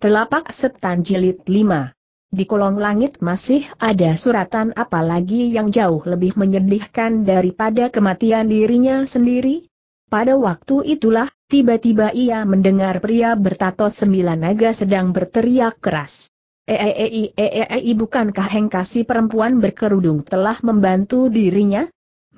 Telapak setan jilid 5 Di kolong langit masih ada suratan apalagi yang jauh lebih menyedihkan daripada kematian dirinya sendiri? Pada waktu itulah, tiba-tiba ia mendengar pria bertato sembilan naga sedang berteriak keras. Eeei eeei bukankah hengkasi perempuan berkerudung telah membantu dirinya?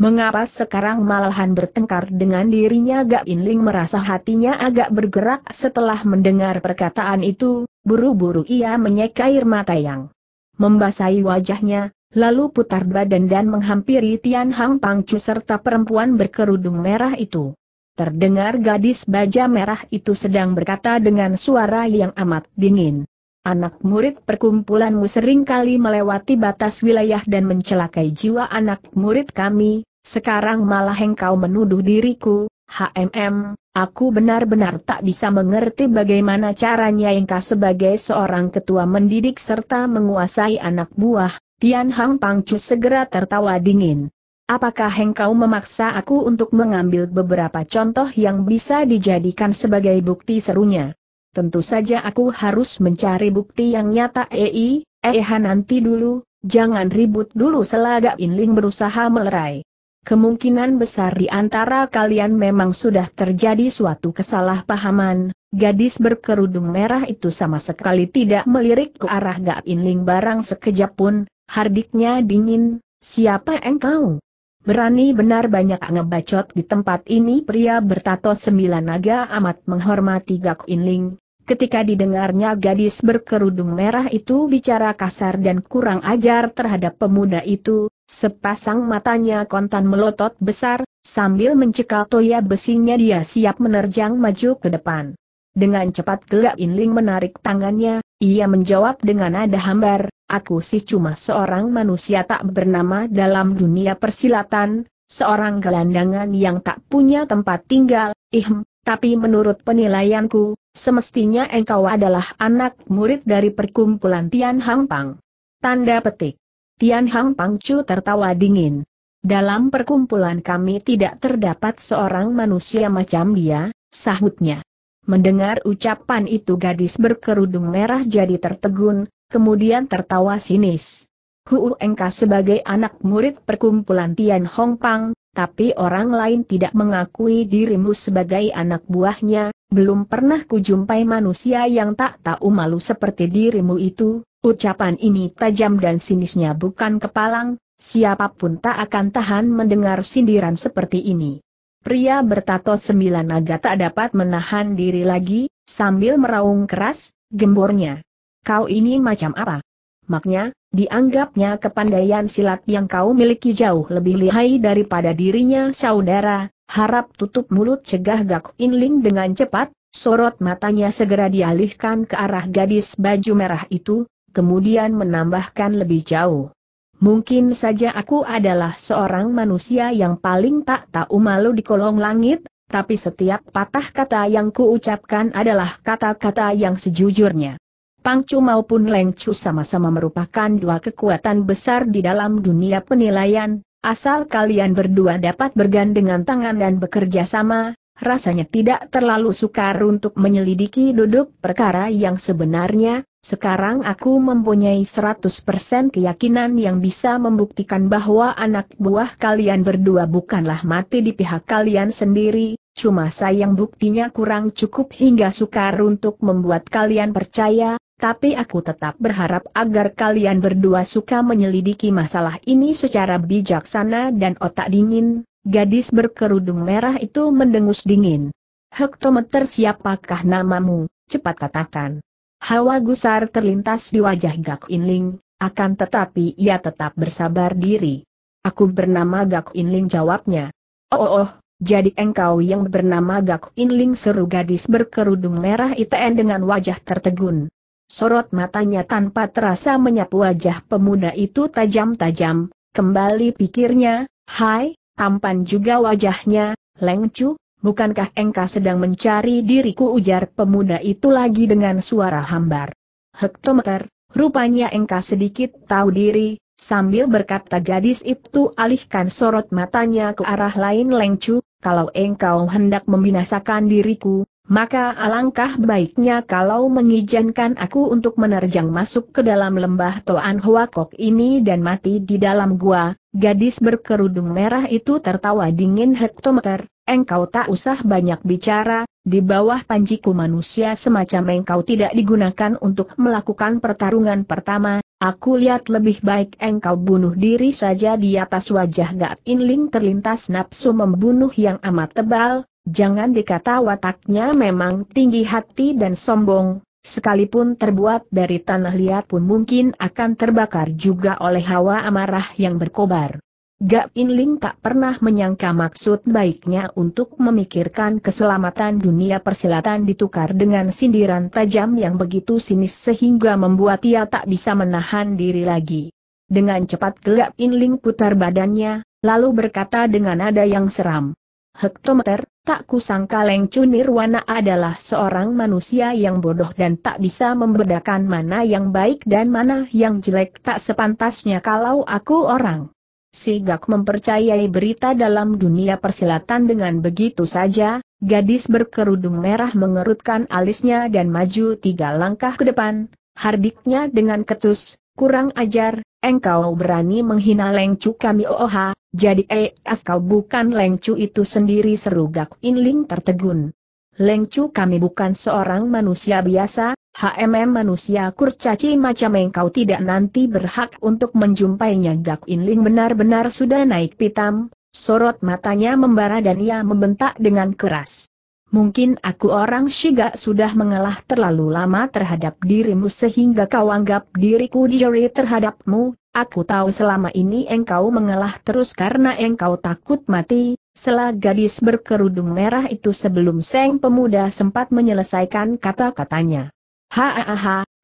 Mengapa sekarang malahan bertengkar dengan dirinya Gak Inling merasa hatinya agak bergerak setelah mendengar perkataan itu, buru-buru ia menyeka air mata yang membasahi wajahnya, lalu putar badan dan menghampiri Tian Hang Pangcu serta perempuan berkerudung merah itu. Terdengar gadis baja merah itu sedang berkata dengan suara yang amat dingin. Anak murid perkumpulanmu sering kali melewati batas wilayah dan mencelakai jiwa anak murid kami, sekarang malah engkau menuduh diriku, HMM, aku benar-benar tak bisa mengerti bagaimana caranya engkau sebagai seorang ketua mendidik serta menguasai anak buah, Tian Hang Pangcu segera tertawa dingin. Apakah engkau memaksa aku untuk mengambil beberapa contoh yang bisa dijadikan sebagai bukti serunya? Tentu saja aku harus mencari bukti yang nyata ei, eh nanti dulu, jangan ribut dulu selagak Inling berusaha melerai. Kemungkinan besar di antara kalian memang sudah terjadi suatu kesalahpahaman, gadis berkerudung merah itu sama sekali tidak melirik ke arah Gak Inling barang sekejap pun, hardiknya dingin, siapa engkau? Berani benar banyak ngebacot di tempat ini pria bertato sembilan naga amat menghormati Gak Inling, Ketika didengarnya gadis berkerudung merah itu bicara kasar dan kurang ajar terhadap pemuda itu, sepasang matanya kontan melotot besar, sambil mencekal toya besinya dia siap menerjang maju ke depan. Dengan cepat gelap Inling menarik tangannya, ia menjawab dengan nada hambar, aku sih cuma seorang manusia tak bernama dalam dunia persilatan, seorang gelandangan yang tak punya tempat tinggal, ihm, tapi menurut penilaianku, semestinya engkau adalah anak murid dari perkumpulan Tian Hang Pang. Tanda petik. Tian Hang Pang Chu tertawa dingin. Dalam perkumpulan kami tidak terdapat seorang manusia macam dia, sahutnya. Mendengar ucapan itu gadis berkerudung merah jadi tertegun, kemudian tertawa sinis. Hu engkau sebagai anak murid perkumpulan Tian Hong Pang, tapi orang lain tidak mengakui dirimu sebagai anak buahnya, belum pernah kujumpai manusia yang tak tahu malu seperti dirimu itu, ucapan ini tajam dan sinisnya bukan kepalang, siapa pun tak akan tahan mendengar sindiran seperti ini. Pria bertato sembilan naga tak dapat menahan diri lagi, sambil meraung keras, gembornya. Kau ini macam apa? Maknya, dianggapnya kepandaian silat yang kau miliki jauh lebih lihai daripada dirinya saudara, harap tutup mulut cegah Gak Inling dengan cepat, sorot matanya segera dialihkan ke arah gadis baju merah itu, kemudian menambahkan lebih jauh. Mungkin saja aku adalah seorang manusia yang paling tak tahu malu di kolong langit, tapi setiap patah kata yang kuucapkan adalah kata-kata yang sejujurnya. Pangcu maupun Leng Chu sama-sama merupakan dua kekuatan besar di dalam dunia penilaian, asal kalian berdua dapat bergandengan tangan dan bekerja sama, rasanya tidak terlalu sukar untuk menyelidiki duduk perkara yang sebenarnya, sekarang aku mempunyai 100% keyakinan yang bisa membuktikan bahwa anak buah kalian berdua bukanlah mati di pihak kalian sendiri, cuma sayang buktinya kurang cukup hingga sukar untuk membuat kalian percaya, tapi aku tetap berharap agar kalian berdua suka menyelidiki masalah ini secara bijaksana dan otak dingin, gadis berkerudung merah itu mendengus dingin. Hektometer siapakah namamu, cepat katakan. Hawa gusar terlintas di wajah Gak Inling, akan tetapi ia tetap bersabar diri. Aku bernama Gak Inling jawabnya. Oh oh, oh jadi engkau yang bernama Gak Inling seru gadis berkerudung merah ITN dengan wajah tertegun sorot matanya tanpa terasa menyapu wajah pemuda itu tajam-tajam, kembali pikirnya, hai, tampan juga wajahnya, Lengcu, bukankah engkau sedang mencari diriku ujar pemuda itu lagi dengan suara hambar. Hektometer, rupanya engkau sedikit tahu diri, sambil berkata gadis itu alihkan sorot matanya ke arah lain Lengcu, kalau engkau hendak membinasakan diriku, Maka alangkah baiknya kalau mengizinkan aku untuk menerjang masuk ke dalam lembah Toan Huakok ini dan mati di dalam gua. Gadis berkerudung merah itu tertawa dingin hektometer, engkau tak usah banyak bicara, di bawah panjiku manusia semacam engkau tidak digunakan untuk melakukan pertarungan pertama, aku lihat lebih baik engkau bunuh diri saja di atas wajah Gat Inling terlintas nafsu membunuh yang amat tebal, jangan dikata wataknya memang tinggi hati dan sombong, sekalipun terbuat dari tanah liat pun mungkin akan terbakar juga oleh hawa amarah yang berkobar. Gak Inling tak pernah menyangka maksud baiknya untuk memikirkan keselamatan dunia persilatan ditukar dengan sindiran tajam yang begitu sinis sehingga membuat ia tak bisa menahan diri lagi. Dengan cepat Gak Inling putar badannya, lalu berkata dengan nada yang seram. Hektometer, tak kusangka Leng Nirwana adalah seorang manusia yang bodoh dan tak bisa membedakan mana yang baik dan mana yang jelek. Tak sepantasnya kalau aku orang Sigak mempercayai berita dalam dunia persilatan dengan begitu saja, gadis berkerudung merah mengerutkan alisnya dan maju tiga langkah ke depan, hardiknya dengan ketus, kurang ajar, engkau berani menghina lengcu kami oha, jadi eh, kau bukan lengcu itu sendiri seru Gak Inling tertegun. Lengcu kami bukan seorang manusia biasa, HMM manusia kurcaci macam engkau tidak nanti berhak untuk menjumpainya Gak Inling benar-benar sudah naik pitam, sorot matanya membara dan ia membentak dengan keras. Mungkin aku orang Shiga sudah mengalah terlalu lama terhadap dirimu sehingga kau anggap diriku dijari terhadapmu, aku tahu selama ini engkau mengalah terus karena engkau takut mati, Selah gadis berkerudung merah itu sebelum Seng pemuda sempat menyelesaikan kata-katanya. Ha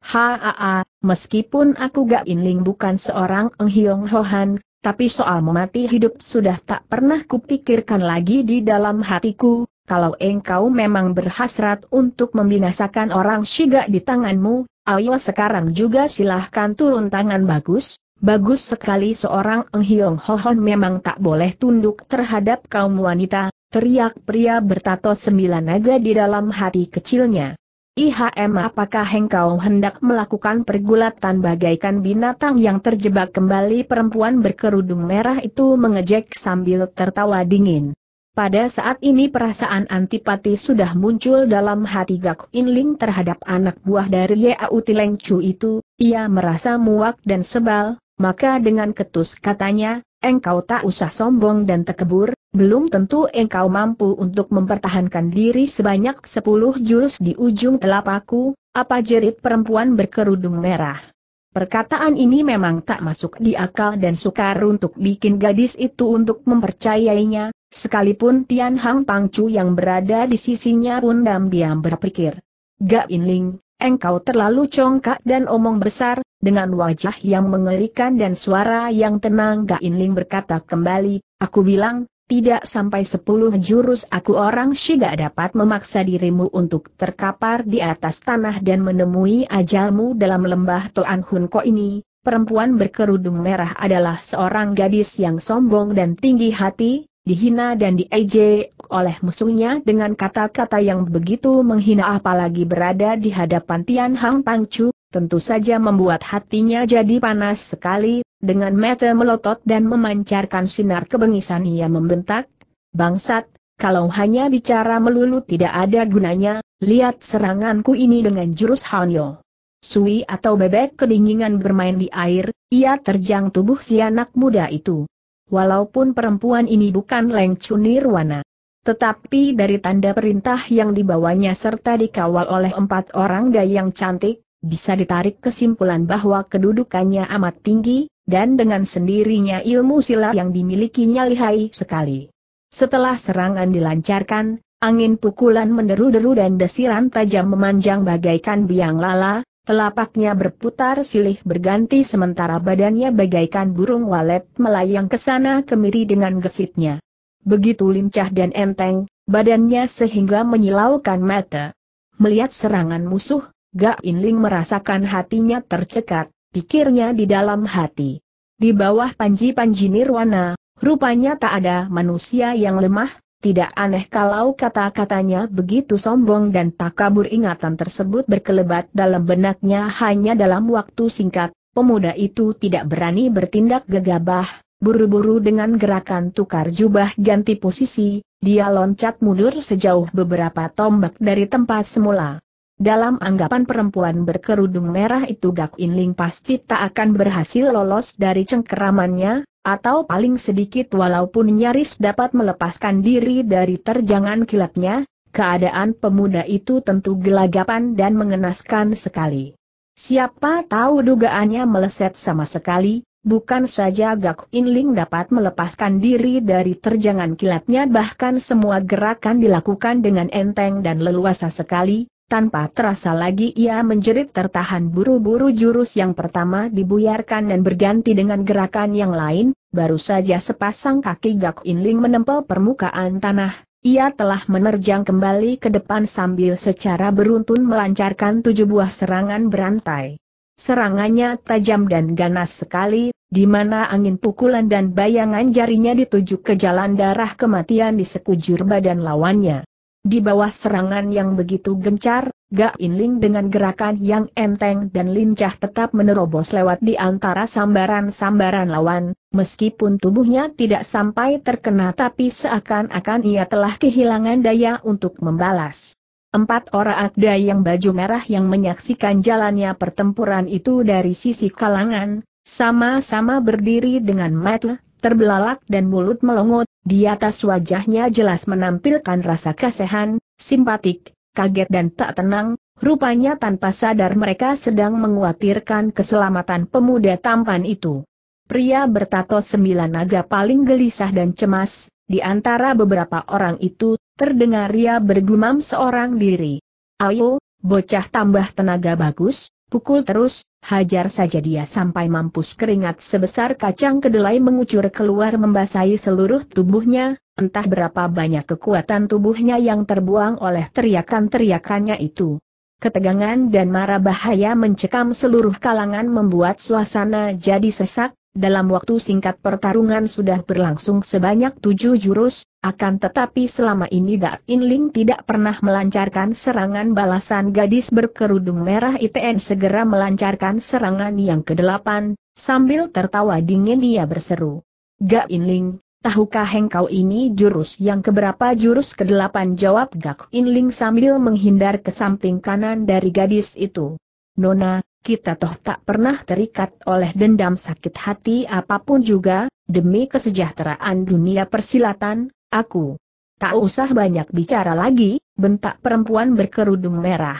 ha meskipun aku gak inling bukan seorang enghiong hohan, tapi soal memati hidup sudah tak pernah kupikirkan lagi di dalam hatiku, kalau engkau memang berhasrat untuk membinasakan orang Shiga di tanganmu, ayo sekarang juga silahkan turun tangan bagus, Bagus sekali seorang Enghiong Hohon memang tak boleh tunduk terhadap kaum wanita, teriak pria bertato sembilan naga di dalam hati kecilnya. IHM apakah engkau hendak melakukan pergulatan bagaikan binatang yang terjebak kembali perempuan berkerudung merah itu mengejek sambil tertawa dingin. Pada saat ini perasaan antipati sudah muncul dalam hati Gak Inling terhadap anak buah dari Yau Tileng Chu itu, ia merasa muak dan sebal, maka dengan ketus katanya, engkau tak usah sombong dan tekebur, belum tentu engkau mampu untuk mempertahankan diri sebanyak sepuluh jurus di ujung telapakku, apa jerit perempuan berkerudung merah. Perkataan ini memang tak masuk di akal dan sukar untuk bikin gadis itu untuk mempercayainya, sekalipun Tian Hang Pangcu yang berada di sisinya pun diam berpikir. Gak Inling, engkau terlalu congkak dan omong besar, dengan wajah yang mengerikan dan suara yang tenang Gak Inling berkata kembali, aku bilang, tidak sampai sepuluh jurus aku orang Shiga dapat memaksa dirimu untuk terkapar di atas tanah dan menemui ajalmu dalam lembah Toan Hunko ini. Perempuan berkerudung merah adalah seorang gadis yang sombong dan tinggi hati, dihina dan diejek oleh musuhnya dengan kata-kata yang begitu menghina apalagi berada di hadapan Tian Hang Pangcu, tentu saja membuat hatinya jadi panas sekali, dengan mata melotot dan memancarkan sinar kebengisan ia membentak, bangsat, kalau hanya bicara melulu tidak ada gunanya, lihat seranganku ini dengan jurus Hanyo. Sui atau bebek kedinginan bermain di air, ia terjang tubuh si anak muda itu. Walaupun perempuan ini bukan Leng Chunirwana. Tetapi dari tanda perintah yang dibawanya serta dikawal oleh empat orang gayang cantik, bisa ditarik kesimpulan bahwa kedudukannya amat tinggi, dan dengan sendirinya ilmu silat yang dimilikinya lihai sekali. Setelah serangan dilancarkan, angin pukulan menderu-deru dan desiran tajam memanjang bagaikan biang lala, Telapaknya berputar silih berganti sementara badannya bagaikan burung walet melayang ke sana kemiri dengan gesitnya. Begitu lincah dan enteng, badannya sehingga menyilaukan mata. Melihat serangan musuh, Gak Inling merasakan hatinya tercekat, pikirnya di dalam hati. Di bawah panji-panji nirwana, rupanya tak ada manusia yang lemah, tidak aneh kalau kata-katanya begitu sombong dan tak kabur ingatan tersebut berkelebat dalam benaknya hanya dalam waktu singkat, pemuda itu tidak berani bertindak gegabah, buru-buru dengan gerakan tukar jubah ganti posisi, dia loncat mundur sejauh beberapa tombak dari tempat semula. Dalam anggapan perempuan berkerudung merah itu Gak Inling pasti tak akan berhasil lolos dari cengkeramannya, atau paling sedikit walaupun nyaris dapat melepaskan diri dari terjangan kilatnya, keadaan pemuda itu tentu gelagapan dan mengenaskan sekali. Siapa tahu dugaannya meleset sama sekali, bukan saja Gak Inling dapat melepaskan diri dari terjangan kilatnya bahkan semua gerakan dilakukan dengan enteng dan leluasa sekali, tanpa terasa lagi ia menjerit tertahan buru-buru jurus yang pertama dibuyarkan dan berganti dengan gerakan yang lain, baru saja sepasang kaki Gak Inling menempel permukaan tanah, ia telah menerjang kembali ke depan sambil secara beruntun melancarkan tujuh buah serangan berantai. Serangannya tajam dan ganas sekali, di mana angin pukulan dan bayangan jarinya dituju ke jalan darah kematian di sekujur badan lawannya. Di bawah serangan yang begitu gencar, Gak Inling dengan gerakan yang enteng dan lincah tetap menerobos lewat di antara sambaran-sambaran lawan, meskipun tubuhnya tidak sampai terkena tapi seakan-akan ia telah kehilangan daya untuk membalas. Empat orang akda yang baju merah yang menyaksikan jalannya pertempuran itu dari sisi kalangan, sama-sama berdiri dengan mata terbelalak dan mulut melongot, di atas wajahnya jelas menampilkan rasa kasihan, simpatik, kaget dan tak tenang, rupanya tanpa sadar mereka sedang menguatirkan keselamatan pemuda tampan itu. Pria bertato sembilan naga paling gelisah dan cemas, di antara beberapa orang itu, terdengar ia bergumam seorang diri. Ayo, bocah tambah tenaga bagus, pukul terus, hajar saja dia sampai mampus keringat sebesar kacang kedelai mengucur keluar membasahi seluruh tubuhnya, entah berapa banyak kekuatan tubuhnya yang terbuang oleh teriakan-teriakannya itu. Ketegangan dan marah bahaya mencekam seluruh kalangan membuat suasana jadi sesak, dalam waktu singkat pertarungan sudah berlangsung sebanyak tujuh jurus, akan tetapi selama ini Dak Inling tidak pernah melancarkan serangan balasan gadis berkerudung merah ITN segera melancarkan serangan yang kedelapan, sambil tertawa dingin dia berseru. Gak Inling, tahukah engkau ini jurus yang keberapa jurus kedelapan jawab Gak Inling sambil menghindar ke samping kanan dari gadis itu. Nona, kita toh tak pernah terikat oleh dendam sakit hati apa pun juga, demi kesejahteraan dunia persilatan, aku. Tak usah banyak bicara lagi, bentak perempuan berkerudung merah.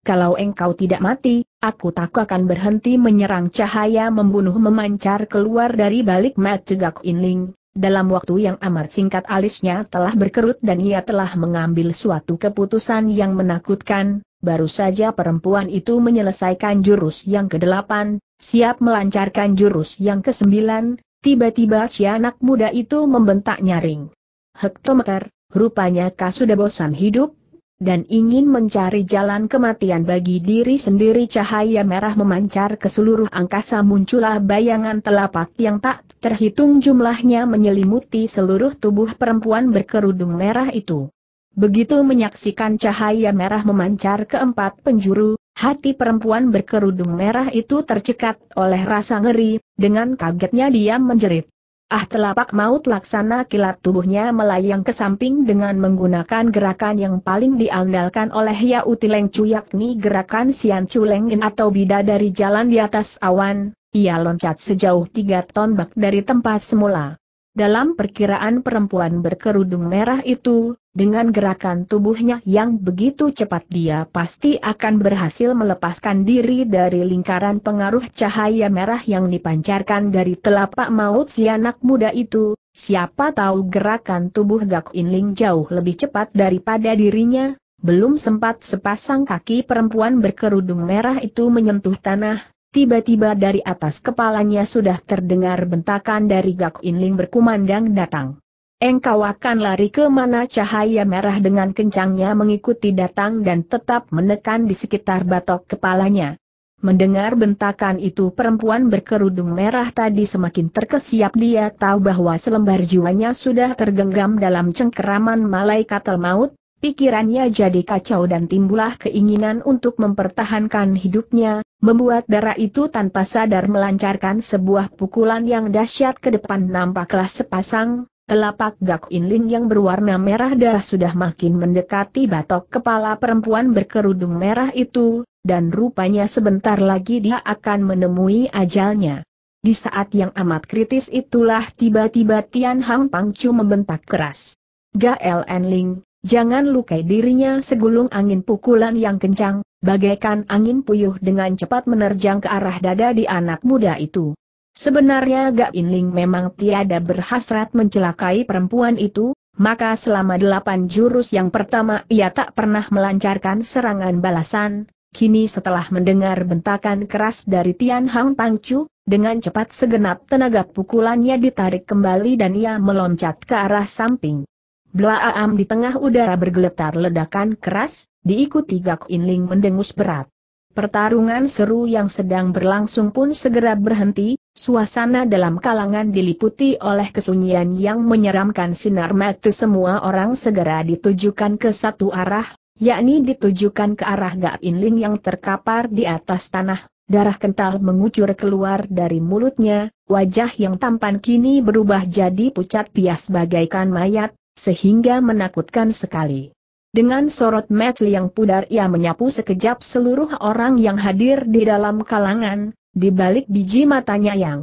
Kalau engkau tidak mati, aku tak akan berhenti menyerang cahaya membunuh memancar keluar dari balik mat cegak inling. Dalam waktu yang amat singkat alisnya telah berkerut dan ia telah mengambil suatu keputusan yang menakutkan, baru saja perempuan itu menyelesaikan jurus yang kedelapan, siap melancarkan jurus yang kesembilan, tiba-tiba si anak muda itu membentak nyaring. Hektometer, rupanya kau sudah bosan hidup, dan ingin mencari jalan kematian bagi diri sendiri cahaya merah memancar ke seluruh angkasa muncullah bayangan telapak yang tak terhitung jumlahnya menyelimuti seluruh tubuh perempuan berkerudung merah itu. Begitu menyaksikan cahaya merah memancar ke empat penjuru, hati perempuan berkerudung merah itu tercekat oleh rasa ngeri, dengan kagetnya dia menjerit. Ah telapak maut laksana kilat tubuhnya melayang ke samping dengan menggunakan gerakan yang paling diandalkan oleh Ya Utileng Cu yakni gerakan Sian Culengin atau bidadari jalan di atas awan, ia loncat sejauh tiga tombak dari tempat semula. Dalam perkiraan perempuan berkerudung merah itu, dengan gerakan tubuhnya yang begitu cepat dia pasti akan berhasil melepaskan diri dari lingkaran pengaruh cahaya merah yang dipancarkan dari telapak maut si anak muda itu, siapa tahu gerakan tubuh Gak Inling jauh lebih cepat daripada dirinya, belum sempat sepasang kaki perempuan berkerudung merah itu menyentuh tanah, Tiba-tiba dari atas kepalanya sudah terdengar bentakan dari Gak Inling berkumandang datang. Engkau akan lari ke mana cahaya merah dengan kencangnya mengikuti datang dan tetap menekan di sekitar batok kepalanya. Mendengar bentakan itu perempuan berkerudung merah tadi semakin terkesiap dia tahu bahwa selembar jiwanya sudah tergenggam dalam cengkeraman malaikat maut, pikirannya jadi kacau dan timbullah keinginan untuk mempertahankan hidupnya, membuat darah itu tanpa sadar melancarkan sebuah pukulan yang dahsyat ke depan nampaklah sepasang, telapak Gak Inling yang berwarna merah darah sudah makin mendekati batok kepala perempuan berkerudung merah itu, dan rupanya sebentar lagi dia akan menemui ajalnya. Di saat yang amat kritis itulah tiba-tiba Tian Hang Pangcu membentak keras. Gael Enling, jangan lukai dirinya segulung angin pukulan yang kencang, bagaikan angin puyuh dengan cepat menerjang ke arah dada di anak muda itu. Sebenarnya Gak Inling memang tiada berhasrat mencelakai perempuan itu, maka selama delapan jurus yang pertama ia tak pernah melancarkan serangan balasan, Kini setelah mendengar bentakan keras dari Tian Hang Pangcu, dengan cepat segenap tenaga pukulannya ditarik kembali dan ia meloncat ke arah samping. Blaam di tengah udara bergeletar ledakan keras, diikuti Gak Inling mendengus berat. Pertarungan seru yang sedang berlangsung pun segera berhenti, suasana dalam kalangan diliputi oleh kesunyian yang menyeramkan sinar mata semua orang segera ditujukan ke satu arah, yakni ditujukan ke arah Gak Inling yang terkapar di atas tanah, darah kental mengucur keluar dari mulutnya, wajah yang tampan kini berubah jadi pucat pias bagaikan mayat, sehingga menakutkan sekali. Dengan sorot mata yang pudar ia menyapu sekejap seluruh orang yang hadir di dalam kalangan, di balik biji matanya yang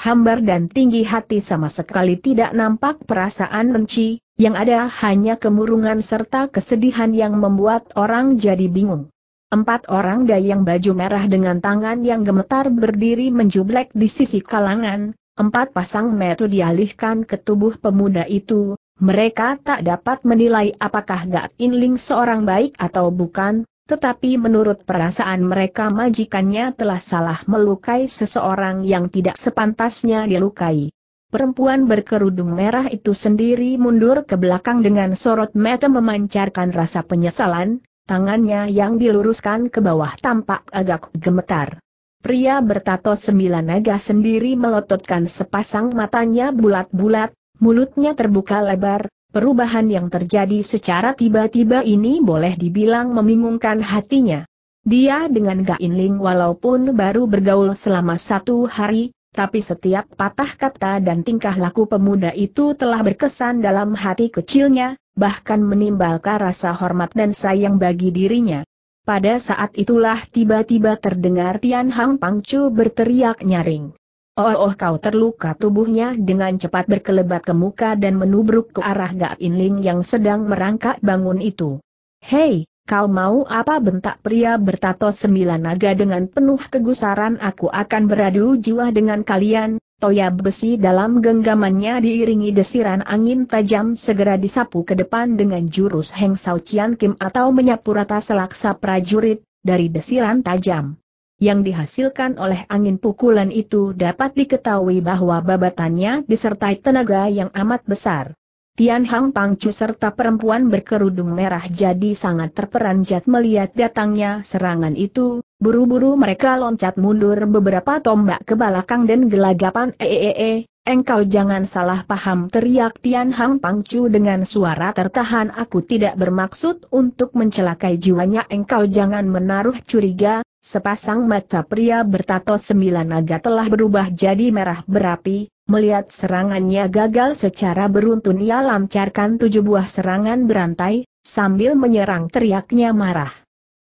hambar dan tinggi hati sama sekali tidak nampak perasaan benci, yang ada hanya kemurungan serta kesedihan yang membuat orang jadi bingung. Empat orang dayang baju merah dengan tangan yang gemetar berdiri menjublek di sisi kalangan, empat pasang metu dialihkan ke tubuh pemuda itu, mereka tak dapat menilai apakah Gak Inling seorang baik atau bukan, tetapi menurut perasaan mereka majikannya telah salah melukai seseorang yang tidak sepantasnya dilukai. Perempuan berkerudung merah itu sendiri mundur ke belakang dengan sorot mata memancarkan rasa penyesalan, tangannya yang diluruskan ke bawah tampak agak gemetar. Pria bertato sembilan naga sendiri melototkan sepasang matanya bulat-bulat, mulutnya terbuka lebar, perubahan yang terjadi secara tiba-tiba ini boleh dibilang membingungkan hatinya. Dia dengan Gainling walaupun baru bergaul selama satu hari, tapi setiap patah kata dan tingkah laku pemuda itu telah berkesan dalam hati kecilnya, bahkan menimbulkan rasa hormat dan sayang bagi dirinya. Pada saat itulah tiba-tiba terdengar Tian Hang Pangcu berteriak nyaring. Oh oh kau terluka tubuhnya dengan cepat berkelebat ke muka dan menubruk ke arah Gak Inling yang sedang merangkak bangun itu. Hei, Kau mau apa bentak pria bertato sembilan naga dengan penuh kegusaran aku akan beradu jiwa dengan kalian, toya besi dalam genggamannya diiringi desiran angin tajam segera disapu ke depan dengan jurus Heng Sao Chian Kim atau menyapu rata selaksa prajurit, dari desiran tajam. Yang dihasilkan oleh angin pukulan itu dapat diketahui bahwa babatannya disertai tenaga yang amat besar. Tian Hang Pangcu serta perempuan berkerudung merah jadi sangat terperanjat melihat datangnya serangan itu, buru-buru mereka loncat mundur beberapa tombak ke belakang dan gelagapan eeee, engkau jangan salah paham teriak Tian Hang Pangcu dengan suara tertahan. Aku tidak bermaksud untuk mencelakai jiwanya. Engkau jangan menaruh curiga, sepasang mata pria bertato sembilan naga telah berubah jadi merah berapi, Melihat serangannya gagal secara beruntun ia lancarkan tujuh buah serangan berantai, sambil menyerang teriaknya marah.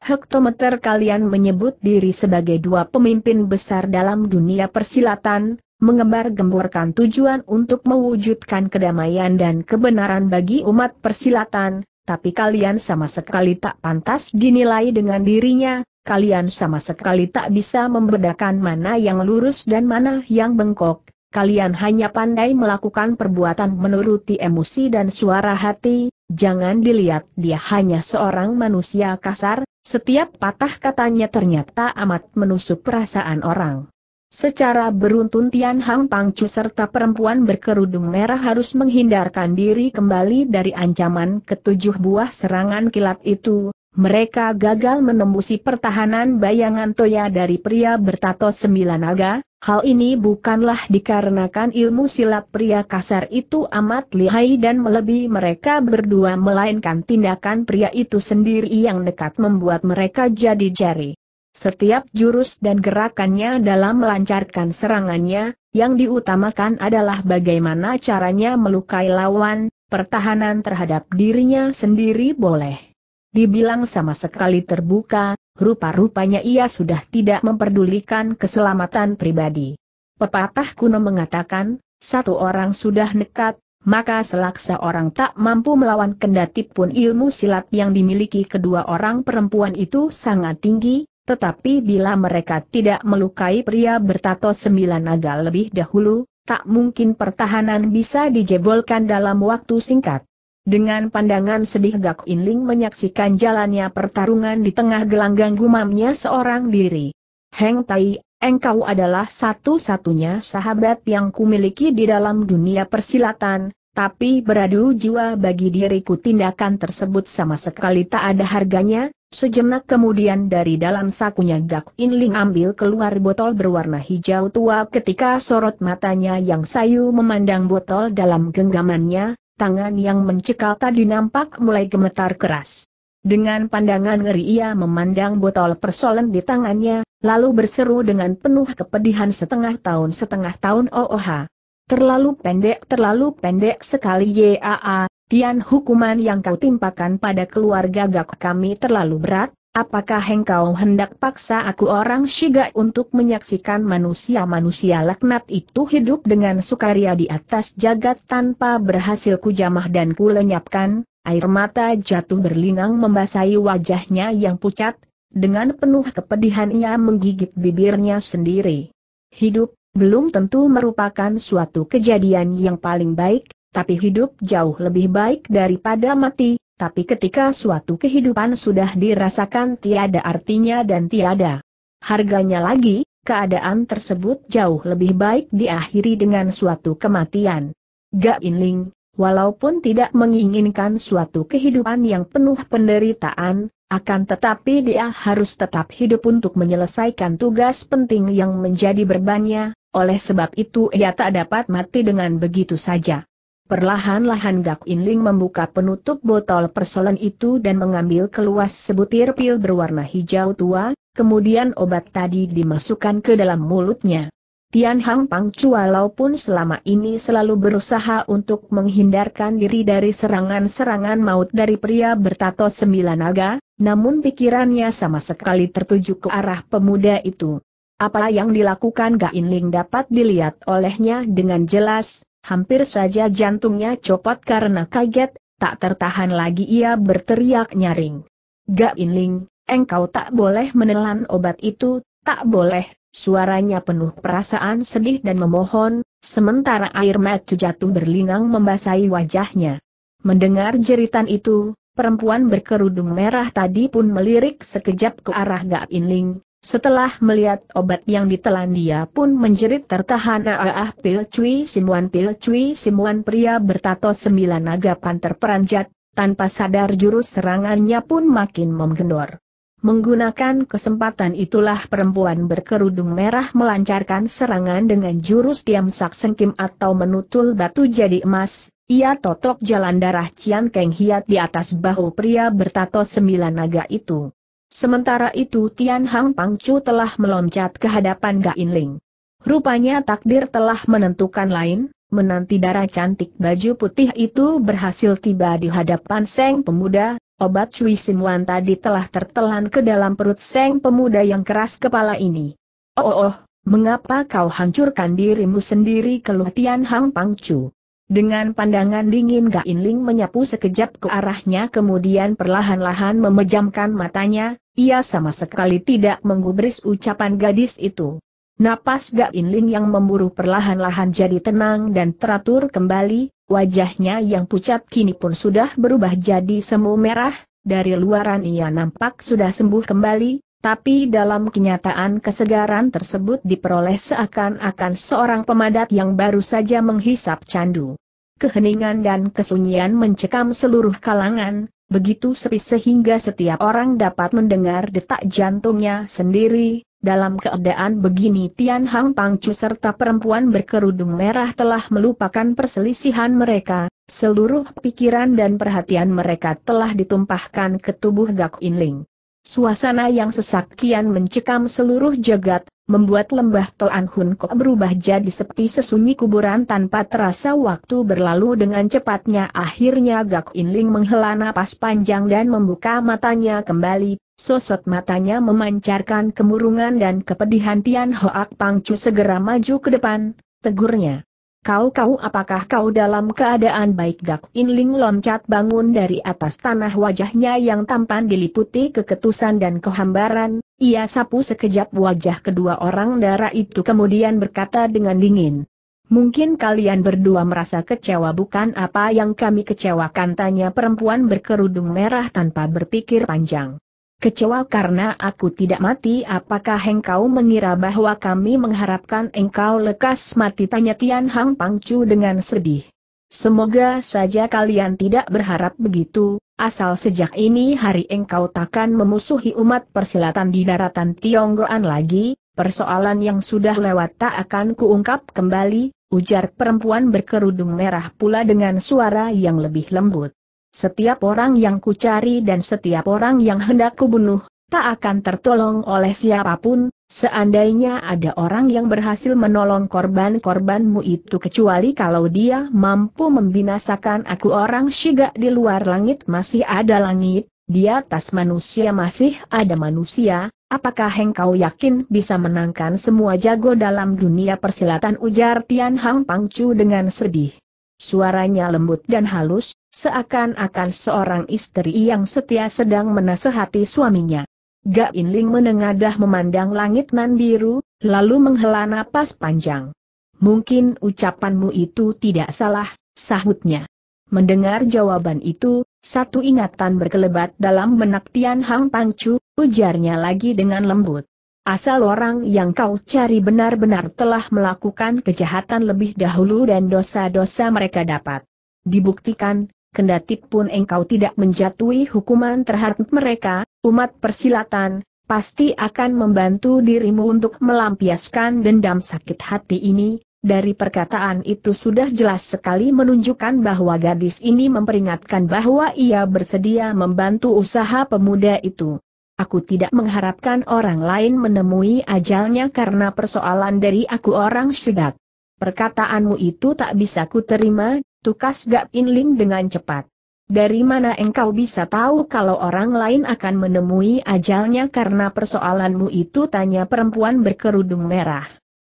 Hektometer kalian menyebut diri sebagai dua pemimpin besar dalam dunia persilatan, mengembar-gemborkan tujuan untuk mewujudkan kedamaian dan kebenaran bagi umat persilatan, tapi kalian sama sekali tak pantas dinilai dengan dirinya, kalian sama sekali tak bisa membedakan mana yang lurus dan mana yang bengkok, kalian hanya pandai melakukan perbuatan menuruti emosi dan suara hati, jangan dilihat dia hanya seorang manusia kasar, setiap patah katanya ternyata amat menusuk perasaan orang. Secara beruntun Tian Hang Pangcu serta perempuan berkerudung merah harus menghindarkan diri kembali dari ancaman ketujuh buah serangan kilat itu, mereka gagal menembusi pertahanan bayangan Toya dari pria bertato sembilan naga, hal ini bukanlah dikarenakan ilmu silat pria kasar itu amat lihai dan melebihi mereka berdua melainkan tindakan pria itu sendiri yang dekat membuat mereka jadi jari. Setiap jurus dan gerakannya dalam melancarkan serangannya, yang diutamakan adalah bagaimana caranya melukai lawan, pertahanan terhadap dirinya sendiri boleh dibilang sama sekali terbuka, rupa-rupanya ia sudah tidak memperdulikan keselamatan pribadi. Pepatah kuno mengatakan, satu orang sudah nekat, maka selaksa orang tak mampu melawan kendati pun ilmu silat yang dimiliki kedua orang perempuan itu sangat tinggi, tetapi bila mereka tidak melukai pria bertato sembilan naga lebih dahulu, tak mungkin pertahanan bisa dijebolkan dalam waktu singkat. Dengan pandangan sedih Gak Inling menyaksikan jalannya pertarungan di tengah gelanggang gumamnya seorang diri. Heng Tai, engkau adalah satu-satunya sahabat yang kumiliki di dalam dunia persilatan, tapi beradu jiwa bagi diriku. Tindakan tersebut sama sekali tak ada harganya, Sejenak kemudian dari dalam sakunya Gak Inling ambil keluar botol berwarna hijau tua ketika sorot matanya yang sayu memandang botol dalam genggamannya, tangan yang mencekal tadi nampak mulai gemetar keras. Dengan pandangan ngeri ia memandang botol persolen di tangannya, lalu berseru dengan penuh kepedihan setengah tahun setengah tahun OOH. Terlalu pendek terlalu pendek sekali YAA, Tian hukuman yang kau timpakan pada keluarga gak kami terlalu berat, Apakah engkau hendak paksa aku orang Shiga untuk menyaksikan manusia-manusia laknat itu hidup dengan sukaria di atas jagat tanpa berhasil kujamah dan kulenyapkan? Air mata jatuh berlinang membasahi wajahnya yang pucat, dengan penuh kepedihan ia menggigit bibirnya sendiri. Hidup, belum tentu merupakan suatu kejadian yang paling baik, tapi hidup jauh lebih baik daripada mati, tapi ketika suatu kehidupan sudah dirasakan tiada artinya dan tiada harganya lagi, keadaan tersebut jauh lebih baik diakhiri dengan suatu kematian. Gak Inling, walaupun tidak menginginkan suatu kehidupan yang penuh penderitaan, akan tetapi dia harus tetap hidup untuk menyelesaikan tugas penting yang menjadi berbannya, oleh sebab itu ia tak dapat mati dengan begitu saja. Perlahan-lahan Gak Inling membuka penutup botol persoalan itu dan mengambil keluar sebutir pil berwarna hijau tua, kemudian obat tadi dimasukkan ke dalam mulutnya. Tian Hang Pangcu walaupun selama ini selalu berusaha untuk menghindarkan diri dari serangan-serangan maut dari pria bertato sembilan naga, namun pikirannya sama sekali tertuju ke arah pemuda itu. Apa yang dilakukan Gak Inling dapat dilihat olehnya dengan jelas, hampir saja jantungnya copot karena kaget, tak tertahan lagi ia berteriak nyaring. Gak Inling, engkau tak boleh menelan obat itu, tak boleh, suaranya penuh perasaan sedih dan memohon, sementara air mata jatuh berlinang membasahi wajahnya. Mendengar jeritan itu, perempuan berkerudung merah tadi pun melirik sekejap ke arah Gak Inling, setelah melihat obat yang ditelan dia pun menjerit tertahan ah pil cui simuan pil cui simuan pria bertato sembilan naga panter peranjat, tanpa sadar jurus serangannya pun makin menggendor. Menggunakan kesempatan itulah perempuan berkerudung merah melancarkan serangan dengan jurus tiam sak sengkim atau menutul batu jadi emas, ia totok jalan darah Cian Keng Hiat di atas bahu pria bertato sembilan naga itu. Sementara itu Tian Hang Pangcu telah meloncat ke hadapan Ga Inling. Rupanya takdir telah menentukan lain, menanti darah cantik baju putih itu berhasil tiba di hadapan Seng Pemuda, obat Cui Simuan tadi telah tertelan ke dalam perut Seng Pemuda yang keras kepala ini. Oh, oh, oh mengapa kau hancurkan dirimu sendiri keluh Tian Hang Pangcu? Dengan pandangan dingin Ga Inling menyapu sekejap ke arahnya kemudian perlahan-lahan memejamkan matanya, ia sama sekali tidak menggubris ucapan gadis itu. Napas Ga Inling yang memburu perlahan-lahan jadi tenang dan teratur kembali, wajahnya yang pucat kini pun sudah berubah jadi semu merah, dari luaran ia nampak sudah sembuh kembali, tapi dalam kenyataan kesegaran tersebut diperoleh seakan-akan seorang pemadat yang baru saja menghisap candu. Keheningan dan kesunyian mencekam seluruh kalangan, begitu sepi sehingga setiap orang dapat mendengar detak jantungnya sendiri. Dalam keadaan begini Tian Hang Pangcu serta perempuan berkerudung merah telah melupakan perselisihan mereka, seluruh pikiran dan perhatian mereka telah ditumpahkan ke tubuh Gak Inling. Suasana yang sesak kian mencekam seluruh jagat, membuat lembah Toan Hun Kok berubah jadi sepi sesunyi kuburan tanpa terasa waktu berlalu dengan cepatnya akhirnya Gak Inling menghela napas panjang dan membuka matanya kembali, sosot matanya memancarkan kemurungan dan kepedihan Tian Hoak Pangcu segera maju ke depan, tegurnya. Kau-kau apakah kau dalam keadaan baik Gak Inling loncat bangun dari atas tanah wajahnya yang tampan diliputi keketusan dan kehambaran, ia sapu sekejap wajah kedua orang darah itu kemudian berkata dengan dingin. Mungkin kalian berdua merasa kecewa bukan apa yang kami kecewakan tanya perempuan berkerudung merah tanpa berpikir panjang. Kecewa karena aku tidak mati apakah engkau mengira bahwa kami mengharapkan engkau lekas mati tanya Tian Hang Pangcu dengan sedih. Semoga saja kalian tidak berharap begitu, asal sejak ini hari engkau takkan memusuhi umat persilatan di daratan Tionggoan lagi, persoalan yang sudah lewat tak akan kuungkap kembali, ujar perempuan berkerudung merah pula dengan suara yang lebih lembut. Setiap orang yang kucari dan setiap orang yang hendak kubunuh, tak akan tertolong oleh siapa pun, seandainya ada orang yang berhasil menolong korban-korbanmu itu kecuali kalau dia mampu membinasakan aku. Orang syiga di luar langit masih ada langit, di atas manusia masih ada manusia, apakah engkau yakin bisa menangkan semua jago dalam dunia persilatan? Ujar Tian Hang Pangcu dengan sedih. Suaranya lembut dan halus, seakan-akan seorang istri yang setia sedang menasehati suaminya. Gak Inling menengadah memandang langit nan biru, lalu menghela napas panjang. Mungkin ucapanmu itu tidak salah, sahutnya. Mendengar jawaban itu, satu ingatan berkelebat dalam benak Tian Hang Pangcu, ujarnya lagi dengan lembut. Asal orang yang kau cari benar-benar telah melakukan kejahatan lebih dahulu dan dosa-dosa mereka dapat dibuktikan, kendati pun engkau tidak menjatuhi hukuman terhadap mereka, umat persilatan, pasti akan membantu dirimu untuk melampiaskan dendam sakit hati ini. Dari perkataan itu sudah jelas sekali menunjukkan bahwa gadis ini memperingatkan bahwa ia bersedia membantu usaha pemuda itu. Aku tidak mengharapkan orang lain menemui ajalnya karena persoalan dari aku orang sedat. Perkataanmu itu tak bisa ku terima, tukas Gak Inling dengan cepat. Dari mana engkau bisa tahu kalau orang lain akan menemui ajalnya karena persoalanmu itu tanya perempuan berkerudung merah.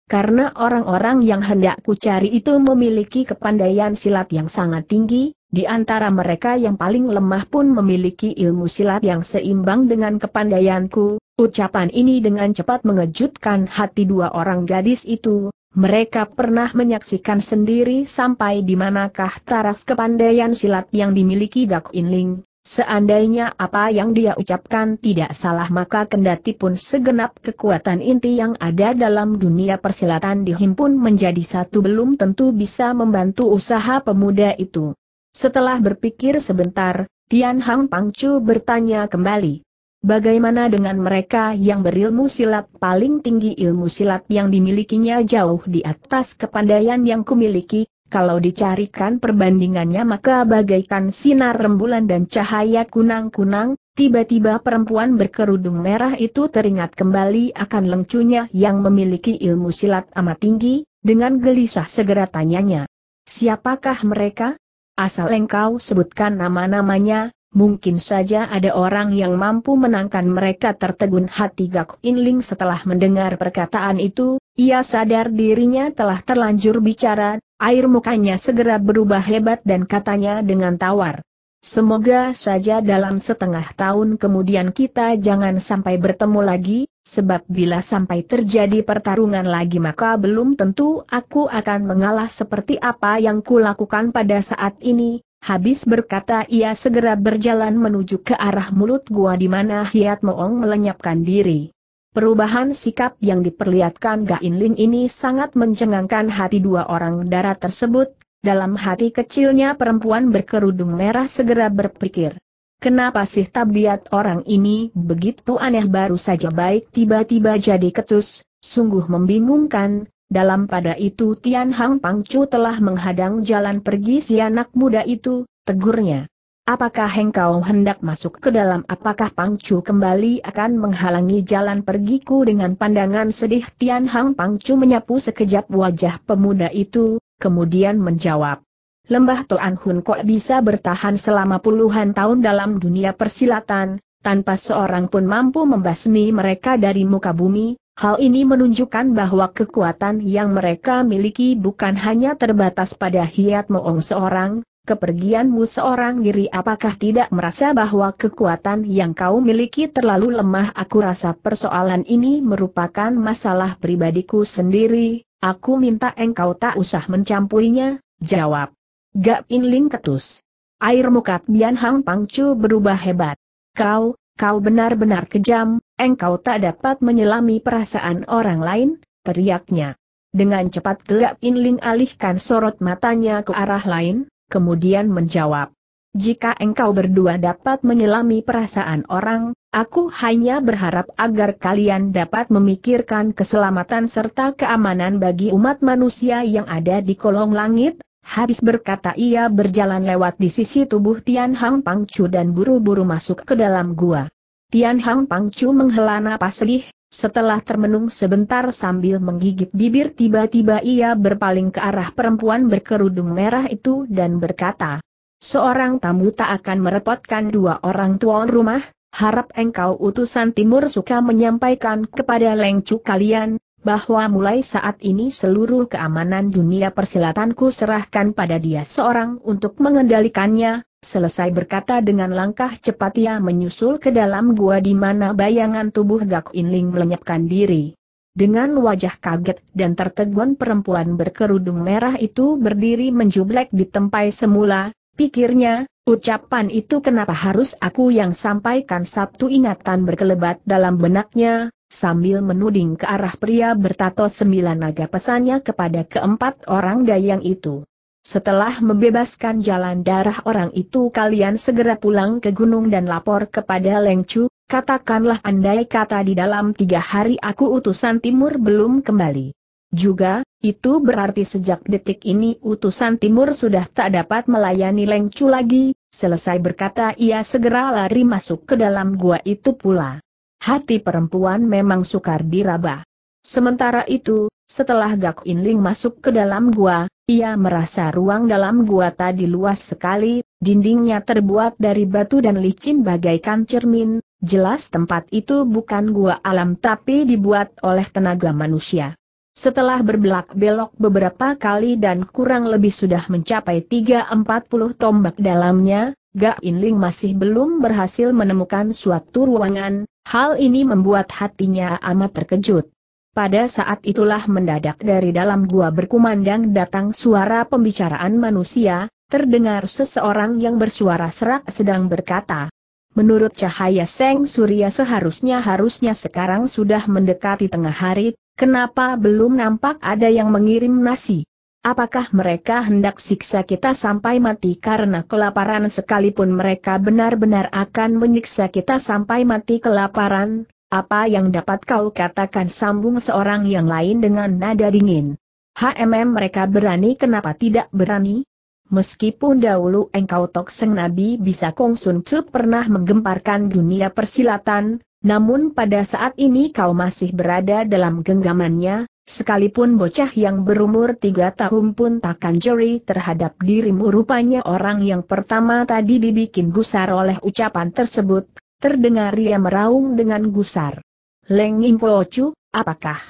Karena orang-orang yang hendak ku cari itu memiliki kepandaian silat yang sangat tinggi, di antara mereka yang paling lemah pun memiliki ilmu silat yang seimbang dengan kepandaianku, ucapan ini dengan cepat mengejutkan hati dua orang gadis itu, mereka pernah menyaksikan sendiri sampai di manakah taraf kepandaian silat yang dimiliki Gak Inling. Seandainya apa yang dia ucapkan tidak salah maka kendati pun segenap kekuatan inti yang ada dalam dunia persilatan dihimpun menjadi satu belum tentu bisa membantu usaha pemuda itu. Setelah berpikir sebentar, Tian Hang Pangcu bertanya kembali. Bagaimana dengan mereka yang berilmu silat paling tinggi ilmu silat yang dimilikinya jauh di atas kepandaian yang kumiliki, kalau dicarikan perbandingannya maka bagaikan sinar rembulan dan cahaya kunang-kunang, tiba-tiba perempuan berkerudung merah itu teringat kembali akan lengcunya yang memiliki ilmu silat amat tinggi, dengan gelisah segera tanyanya. Siapakah mereka? Asal engkau sebutkan nama-namanya, mungkin saja ada orang yang mampu menangkan mereka tertegun hati Gak Inling setelah mendengar perkataan itu, ia sadar dirinya telah terlanjur bicara, air mukanya segera berubah hebat dan katanya dengan tawar. Semoga saja dalam setengah tahun kemudian kita jangan sampai bertemu lagi, sebab bila sampai terjadi pertarungan lagi maka belum tentu aku akan mengalah seperti apa yang kulakukan pada saat ini. Habis berkata ia segera berjalan menuju ke arah mulut gua di mana Hiat Moong melenyapkan diri. Perubahan sikap yang diperlihatkan Gain Lin ini sangat mencengangkan hati dua orang darah tersebut, dalam hati kecilnya perempuan berkerudung merah segera berpikir. Kenapa sih tabiat orang ini begitu aneh baru saja baik tiba-tiba jadi ketus, sungguh membingungkan, dalam pada itu Tian Hang Pangcu telah menghadang jalan pergi si anak muda itu, tegurnya. Apakah engkau hendak masuk ke dalam apakah Pangcu kembali akan menghalangi jalan pergiku dengan pandangan sedih Tian Hang Pangcu menyapu sekejap wajah pemuda itu, kemudian menjawab. Lembah Toan Hun kok bisa bertahan selama puluhan tahun dalam dunia persilatan, tanpa seorang pun mampu membasmi mereka dari muka bumi, hal ini menunjukkan bahwa kekuatan yang mereka miliki bukan hanya terbatas pada Hiat Moong seorang, kepergianmu seorang diri apakah tidak merasa bahwa kekuatan yang kau miliki terlalu lemah aku rasa persoalan ini merupakan masalah pribadiku sendiri, aku minta engkau tak usah mencampurinya, jawab. Gak Inling ketus. Air muka Bian Hang Pangcu berubah hebat. Kau, kau benar-benar kejam, engkau tak dapat menyelami perasaan orang lain, teriaknya. Dengan cepat Gak Inling alihkan sorot matanya ke arah lain, kemudian menjawab. Jika engkau berdua dapat menyelami perasaan orang, aku hanya berharap agar kalian dapat memikirkan keselamatan serta keamanan bagi umat manusia yang ada di kolong langit, Habis berkata ia berjalan lewat di sisi tubuh Tian Hang Pangcu dan buru-buru masuk ke dalam gua. Tian Hang Pangcu menghela napas sedih, setelah termenung sebentar sambil menggigit bibir tiba-tiba ia berpaling ke arah perempuan berkerudung merah itu dan berkata, Seorang tamu tak akan merepotkan dua orang tuan rumah, harap engkau utusan timur suka menyampaikan kepada lengcu kalian, bahwa mulai saat ini seluruh keamanan dunia persilatanku serahkan pada dia seorang untuk mengendalikannya, selesai berkata dengan langkah cepat ia menyusul ke dalam gua di mana bayangan tubuh Gak Inling melenyapkan diri. Dengan wajah kaget dan tertegun perempuan berkerudung merah itu berdiri menjublek di tempat semula, pikirnya, ucapan itu kenapa harus aku yang sampaikan Sabtu ingatan berkelebat dalam benaknya, sambil menuding ke arah pria bertato sembilan naga pesannya kepada keempat orang dayang itu. Setelah membebaskan jalan darah orang itu kalian segera pulang ke gunung dan lapor kepada Lengcu, katakanlah andai kata di dalam tiga hari aku utusan timur belum kembali. Juga, itu berarti sejak detik ini utusan timur sudah tak dapat melayani Lengcu lagi, selesai berkata ia segera lari masuk ke dalam gua itu pula. Hati perempuan memang sukar diraba. Sementara itu, setelah Gak Inling masuk ke dalam gua, ia merasa ruang dalam gua tadi luas sekali, dindingnya terbuat dari batu dan licin bagaikan cermin, jelas tempat itu bukan gua alam tapi dibuat oleh tenaga manusia. Setelah berbelak-belok beberapa kali dan kurang lebih sudah mencapai 3-40 tombak dalamnya, Gak Inling masih belum berhasil menemukan suatu ruangan, Hal ini membuat hatinya amat terkejut. Pada saat itulah mendadak dari dalam gua berkumandang datang suara pembicaraan manusia, terdengar seseorang yang bersuara serak sedang berkata. Menurut cahaya Seng Surya seharusnya harusnya sekarang sudah mendekati tengah hari, kenapa belum nampak ada yang mengirim nasi? Apakah mereka hendak siksa kita sampai mati karena kelaparan sekalipun mereka benar-benar akan menyiksa kita sampai mati kelaparan? Apa yang dapat kau katakan sambung seorang yang lain dengan nada dingin? HMM mereka berani kenapa tidak berani? Meskipun dahulu engkau Tok Seng Nabi bisa Kong Sun Tzu pernah menggemparkan dunia persilatan, namun pada saat ini kau masih berada dalam genggamannya, Sekalipun bocah yang berumur tiga tahun pun takkan jeri terhadap dirimu rupanya orang yang pertama tadi dibikin gusar oleh ucapan tersebut, terdengar ia meraung dengan gusar. Leng Impocu, apakah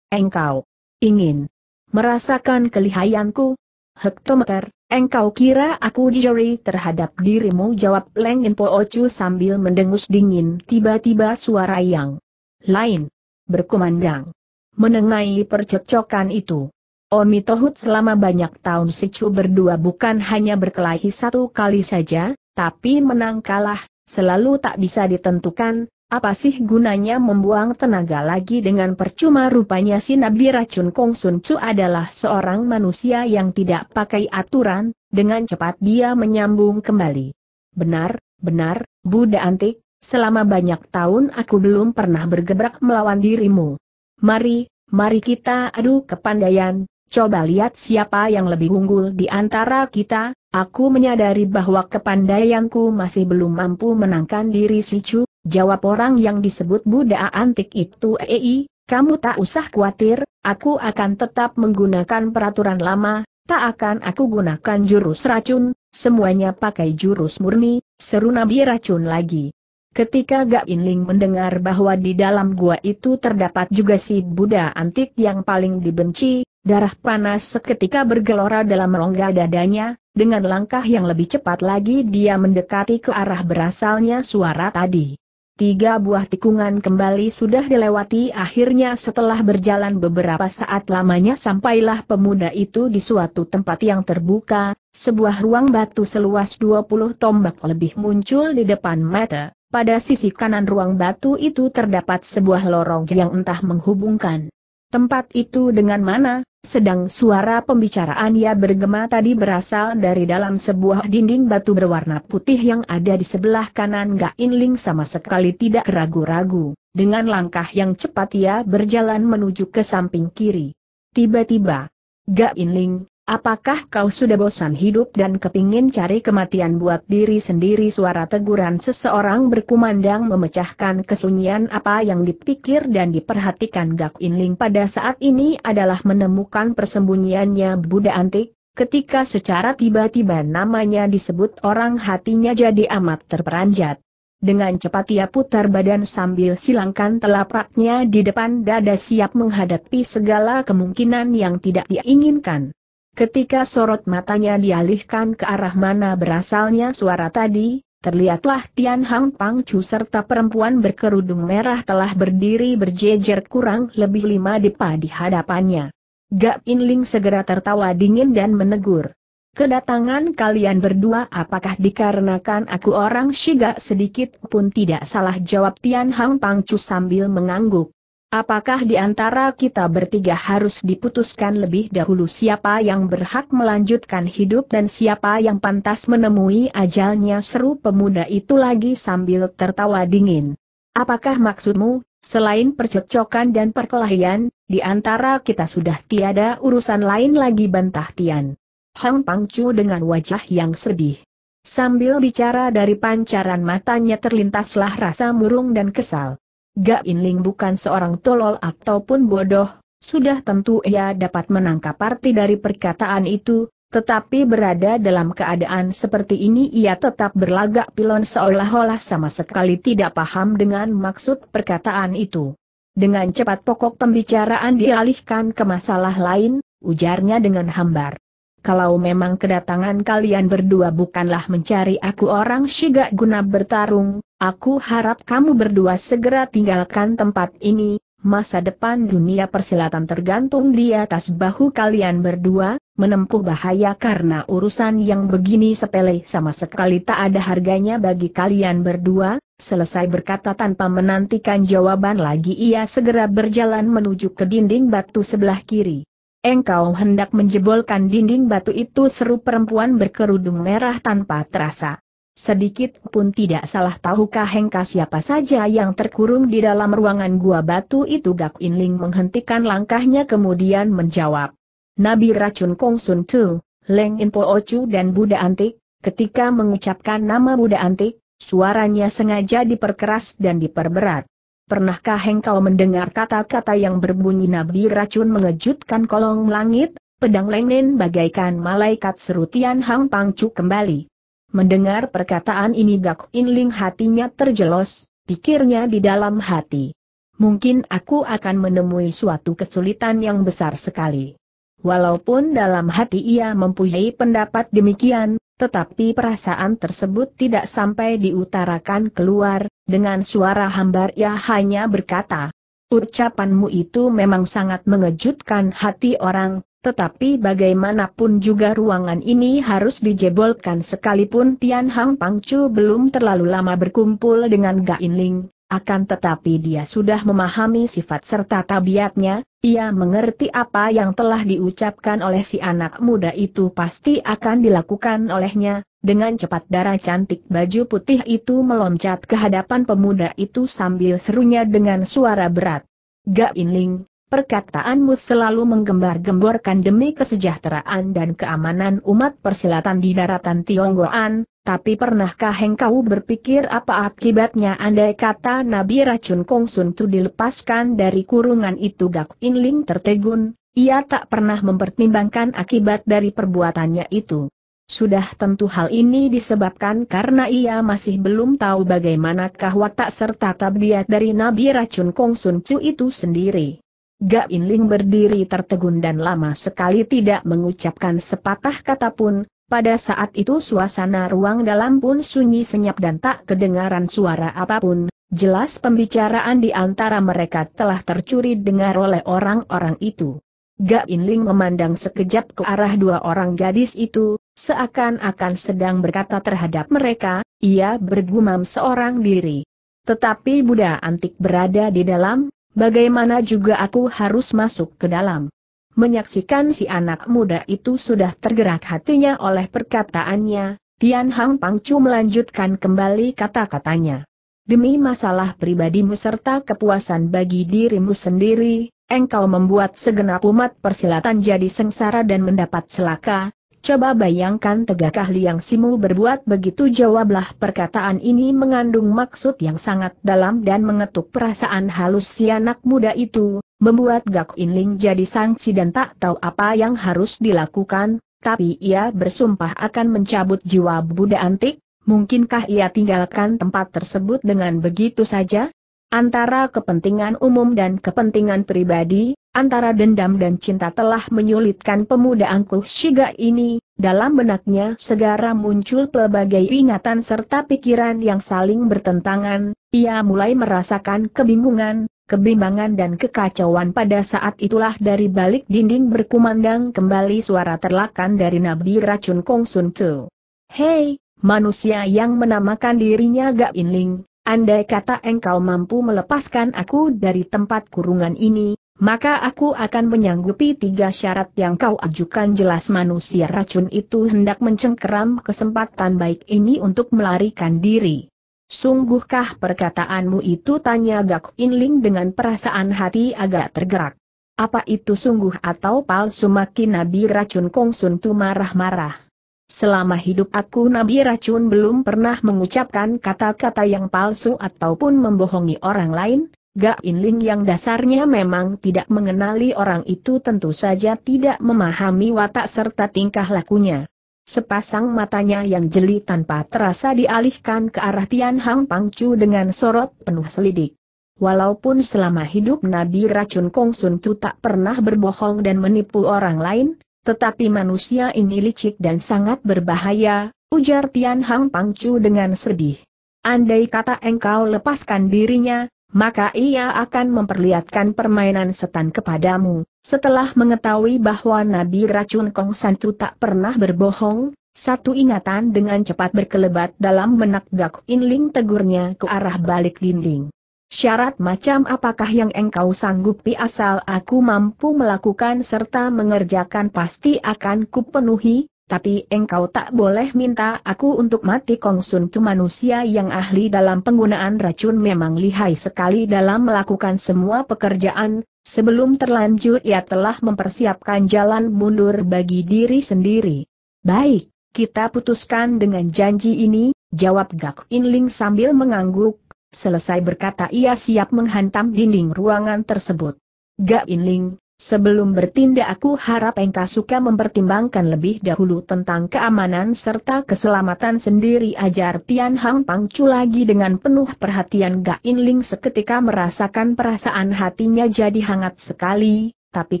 engkau ingin merasakan kelihayanku? Hektometer, engkau kira aku dijeri terhadap dirimu jawab Leng Impocu sambil mendengus dingin tiba-tiba suara yang lain berkumandang menengahi percekcokan itu. Omi Tohut selama banyak tahun Sicu berdua bukan hanya berkelahi satu kali saja, tapi menang kalah, selalu tak bisa ditentukan, apa sih gunanya membuang tenaga lagi dengan percuma rupanya si Nabi Racun Kong Sun Chu adalah seorang manusia yang tidak pakai aturan, dengan cepat dia menyambung kembali. Benar, Benar, Buddha Antik, selama banyak tahun aku belum pernah bergebrak melawan dirimu. Mari, mari kita adu kepandaian, coba lihat siapa yang lebih unggul di antara kita, aku menyadari bahwa kepandaianku masih belum mampu menangkan diri si Chu, jawab orang yang disebut Buddha Antik itu Ei, kamu tak usah khawatir, aku akan tetap menggunakan peraturan lama, tak akan aku gunakan jurus racun, semuanya pakai jurus murni, seru Nabi racun lagi. Ketika Gak Inling mendengar bahwa di dalam gua itu terdapat juga si Buddha antik yang paling dibenci, darah panas seketika bergelora dalam rongga dadanya, dengan langkah yang lebih cepat lagi dia mendekati ke arah berasalnya suara tadi. Tiga buah tikungan kembali sudah dilewati akhirnya setelah berjalan beberapa saat lamanya sampailah pemuda itu di suatu tempat yang terbuka, sebuah ruang batu seluas 20 tombak lebih muncul di depan mata. Pada sisi kanan ruang batu itu terdapat sebuah lorong yang entah menghubungkan. Tempat itu dengan mana, sedang suara pembicaraan ia bergema tadi berasal dari dalam sebuah dinding batu berwarna putih yang ada di sebelah kanan Gak Inling sama sekali tidak ragu-ragu. Dengan langkah yang cepat ia berjalan menuju ke samping kiri. Tiba-tiba, Gak Inling, apakah kau sudah bosan hidup dan kepingin cari kematian buat diri sendiri suara teguran seseorang berkumandang memecahkan kesunyian apa yang dipikir dan diperhatikan Gak Inling pada saat ini adalah menemukan persembunyiannya Buddha antik, ketika secara tiba-tiba namanya disebut orang hatinya jadi amat terperanjat. Dengan cepat ia putar badan sambil silangkan telapaknya di depan dada siap menghadapi segala kemungkinan yang tidak diinginkan. Ketika sorot matanya dialihkan ke arah mana berasalnya suara tadi, terlihatlah Tian Hang Pang Chu serta perempuan berkerudung merah telah berdiri berjejer kurang lebih lima depa di hadapannya. Gak Inling segera tertawa dingin dan menegur. Kedatangan kalian berdua apakah dikarenakan aku orang Shiga sedikit pun tidak salah jawab Tian Hang Pangcu sambil mengangguk. Apakah di antara kita bertiga harus diputuskan lebih dahulu siapa yang berhak melanjutkan hidup dan siapa yang pantas menemui ajalnya seru pemuda itu lagi sambil tertawa dingin. Apakah maksudmu, selain percekcokan dan perkelahian, di antara kita sudah tiada urusan lain lagi bantah Tian? Hang Pangcu dengan wajah yang sedih. Sambil bicara dari pancaran matanya terlintaslah rasa murung dan kesal. Gak Inling bukan seorang tolol ataupun bodoh, sudah tentu ia dapat menangkap arti dari perkataan itu, tetapi berada dalam keadaan seperti ini ia tetap berlagak pilon seolah-olah sama sekali tidak paham dengan maksud perkataan itu. Dengan cepat pokok pembicaraan dialihkan ke masalah lain, ujarnya dengan hambar kalau memang kedatangan kalian berdua bukanlah mencari aku orang Shiga guna bertarung, aku harap kamu berdua segera tinggalkan tempat ini, masa depan dunia persilatan tergantung di atas bahu kalian berdua, menempuh bahaya karena urusan yang begini sepele sama sekali tak ada harganya bagi kalian berdua, selesai berkata tanpa menantikan jawaban lagi ia segera berjalan menuju ke dinding batu sebelah kiri. Engkau hendak menjebolkan dinding batu itu seru perempuan berkerudung merah tanpa terasa. Sedikit pun tidak salah tahukah engkau siapa saja yang terkurung di dalam ruangan gua batu itu Gak Inling menghentikan langkahnya kemudian menjawab. Nabi racun Kong Sun Tu, Leng In Po Ocu dan Buddha Antik, ketika mengucapkan nama Buddha Antik, suaranya sengaja diperkeras dan diperberat. Pernahkah engkau mendengar kata-kata yang berbunyi nabi racun mengejutkan kolong langit, pedang lengnen bagaikan malaikat serutian Hang Pangcu kembali. Mendengar perkataan ini Gak Inling hatinya terjelos, pikirnya di dalam hati. Mungkin aku akan menemui suatu kesulitan yang besar sekali. Walaupun dalam hati ia mempunyai pendapat demikian, tetapi perasaan tersebut tidak sampai diutarakan keluar, dengan suara hambar ia hanya berkata, Ucapanmu itu memang sangat mengejutkan hati orang, tetapi bagaimanapun juga ruangan ini harus dijebolkan sekalipun Tian Hang Pangcu belum terlalu lama berkumpul dengan Gain Ling, akan tetapi dia sudah memahami sifat serta tabiatnya, ia mengerti apa yang telah diucapkan oleh si anak muda itu pasti akan dilakukan olehnya, Dengan cepat darah cantik baju putih itu meloncat ke hadapan pemuda itu sambil serunya dengan suara berat. Gak Inling, perkataanmu selalu menggembar-gemborkan demi kesejahteraan dan keamanan umat persilatan di daratan Tionggoan, tapi pernahkah engkau berpikir apa akibatnya andai kata Nabi Racun Kong Sun dilepaskan dari kurungan itu Gak Inling tertegun, ia tak pernah mempertimbangkan akibat dari perbuatannya itu. Sudah tentu hal ini disebabkan karena ia masih belum tahu bagaimanakah watak serta tabiat dari Nabi Racun Kong Sun Chu itu sendiri. Gak Inling berdiri tertegun dan lama sekali tidak mengucapkan sepatah kata pun, pada saat itu suasana ruang dalam pun sunyi senyap dan tak kedengaran suara apa pun, jelas pembicaraan di antara mereka telah tercuri dengar oleh orang-orang itu. Gak Inling memandang sekejap ke arah dua orang gadis itu, seakan-akan sedang berkata terhadap mereka, ia bergumam seorang diri. Tetapi Buddha antik berada di dalam, bagaimana juga aku harus masuk ke dalam. Menyaksikan si anak muda itu sudah tergerak hatinya oleh perkataannya, Tian Hang Pangcu melanjutkan kembali kata-katanya. Demi masalah pribadimu serta kepuasan bagi dirimu sendiri, engkau membuat segenap umat persilatan jadi sengsara dan mendapat celaka, coba bayangkan tegakkah Liang Simu berbuat begitu jawablah perkataan ini mengandung maksud yang sangat dalam dan mengetuk perasaan halus si anak muda itu, membuat Gak Inling jadi sangsi dan tak tahu apa yang harus dilakukan, tapi ia bersumpah akan mencabut jiwa Buddha antik, mungkinkah ia tinggalkan tempat tersebut dengan begitu saja? Antara kepentingan umum dan kepentingan pribadi, antara dendam dan cinta telah menyulitkan pemuda angkuh Shiga ini, dalam benaknya segera muncul pelbagai ingatan serta pikiran yang saling bertentangan, ia mulai merasakan kebingungan, kebimbangan dan kekacauan pada saat itulah dari balik dinding berkumandang kembali suara terlakan dari Nabi Racun Kong Sun Tu. Hei, manusia yang menamakan dirinya Gak Inling, andai kata engkau mampu melepaskan aku dari tempat kurungan ini, maka aku akan menyanggupi tiga syarat yang kau ajukan jelas manusia racun itu hendak mencengkeram kesempatan baik ini untuk melarikan diri. Sungguhkah perkataanmu itu tanya Gak Inling dengan perasaan hati agak tergerak. Apa itu sungguh atau palsu makin Nabi racun Kong Sun Tu marah-marah. Selama hidup aku Nabi Racun belum pernah mengucapkan kata-kata yang palsu ataupun membohongi orang lain, Gak Inling yang dasarnya memang tidak mengenali orang itu tentu saja tidak memahami watak serta tingkah lakunya. Sepasang matanya yang jeli tanpa terasa dialihkan ke arah Tian Hang Pangcu dengan sorot penuh selidik. Walaupun selama hidup Nabi Racun Kong Sun Tu tak pernah berbohong dan menipu orang lain, tetapi manusia ini licik dan sangat berbahaya, ujar Tian Hang Pangcu dengan sedih. Andai kata engkau lepaskan dirinya, maka ia akan memperlihatkan permainan setan kepadamu. Setelah mengetahui bahwa Nabi Racun Kong Santu tak pernah berbohong, satu ingatan dengan cepat berkelebat dalam benak Gak Inling tegurnya ke arah balik dinding. Syarat macam apakah yang engkau sanggupi asal aku mampu melakukan serta mengerjakan pasti akan kupenuhi, tapi engkau tak boleh minta aku untuk mati Kongsun tu manusia yang ahli dalam penggunaan racun memang lihai sekali dalam melakukan semua pekerjaan, sebelum terlanjur ia telah mempersiapkan jalan mundur bagi diri sendiri. Baik, kita putuskan dengan janji ini, jawab Gak Inling sambil mengangguk, Selesai berkata ia siap menghantam dinding ruangan tersebut. Gak Inling, sebelum bertindak aku harap engkau suka mempertimbangkan lebih dahulu tentang keamanan serta keselamatan sendiri ajar Tian Hang Pangcu lagi dengan penuh perhatian Gak Inling seketika merasakan perasaan hatinya jadi hangat sekali, tapi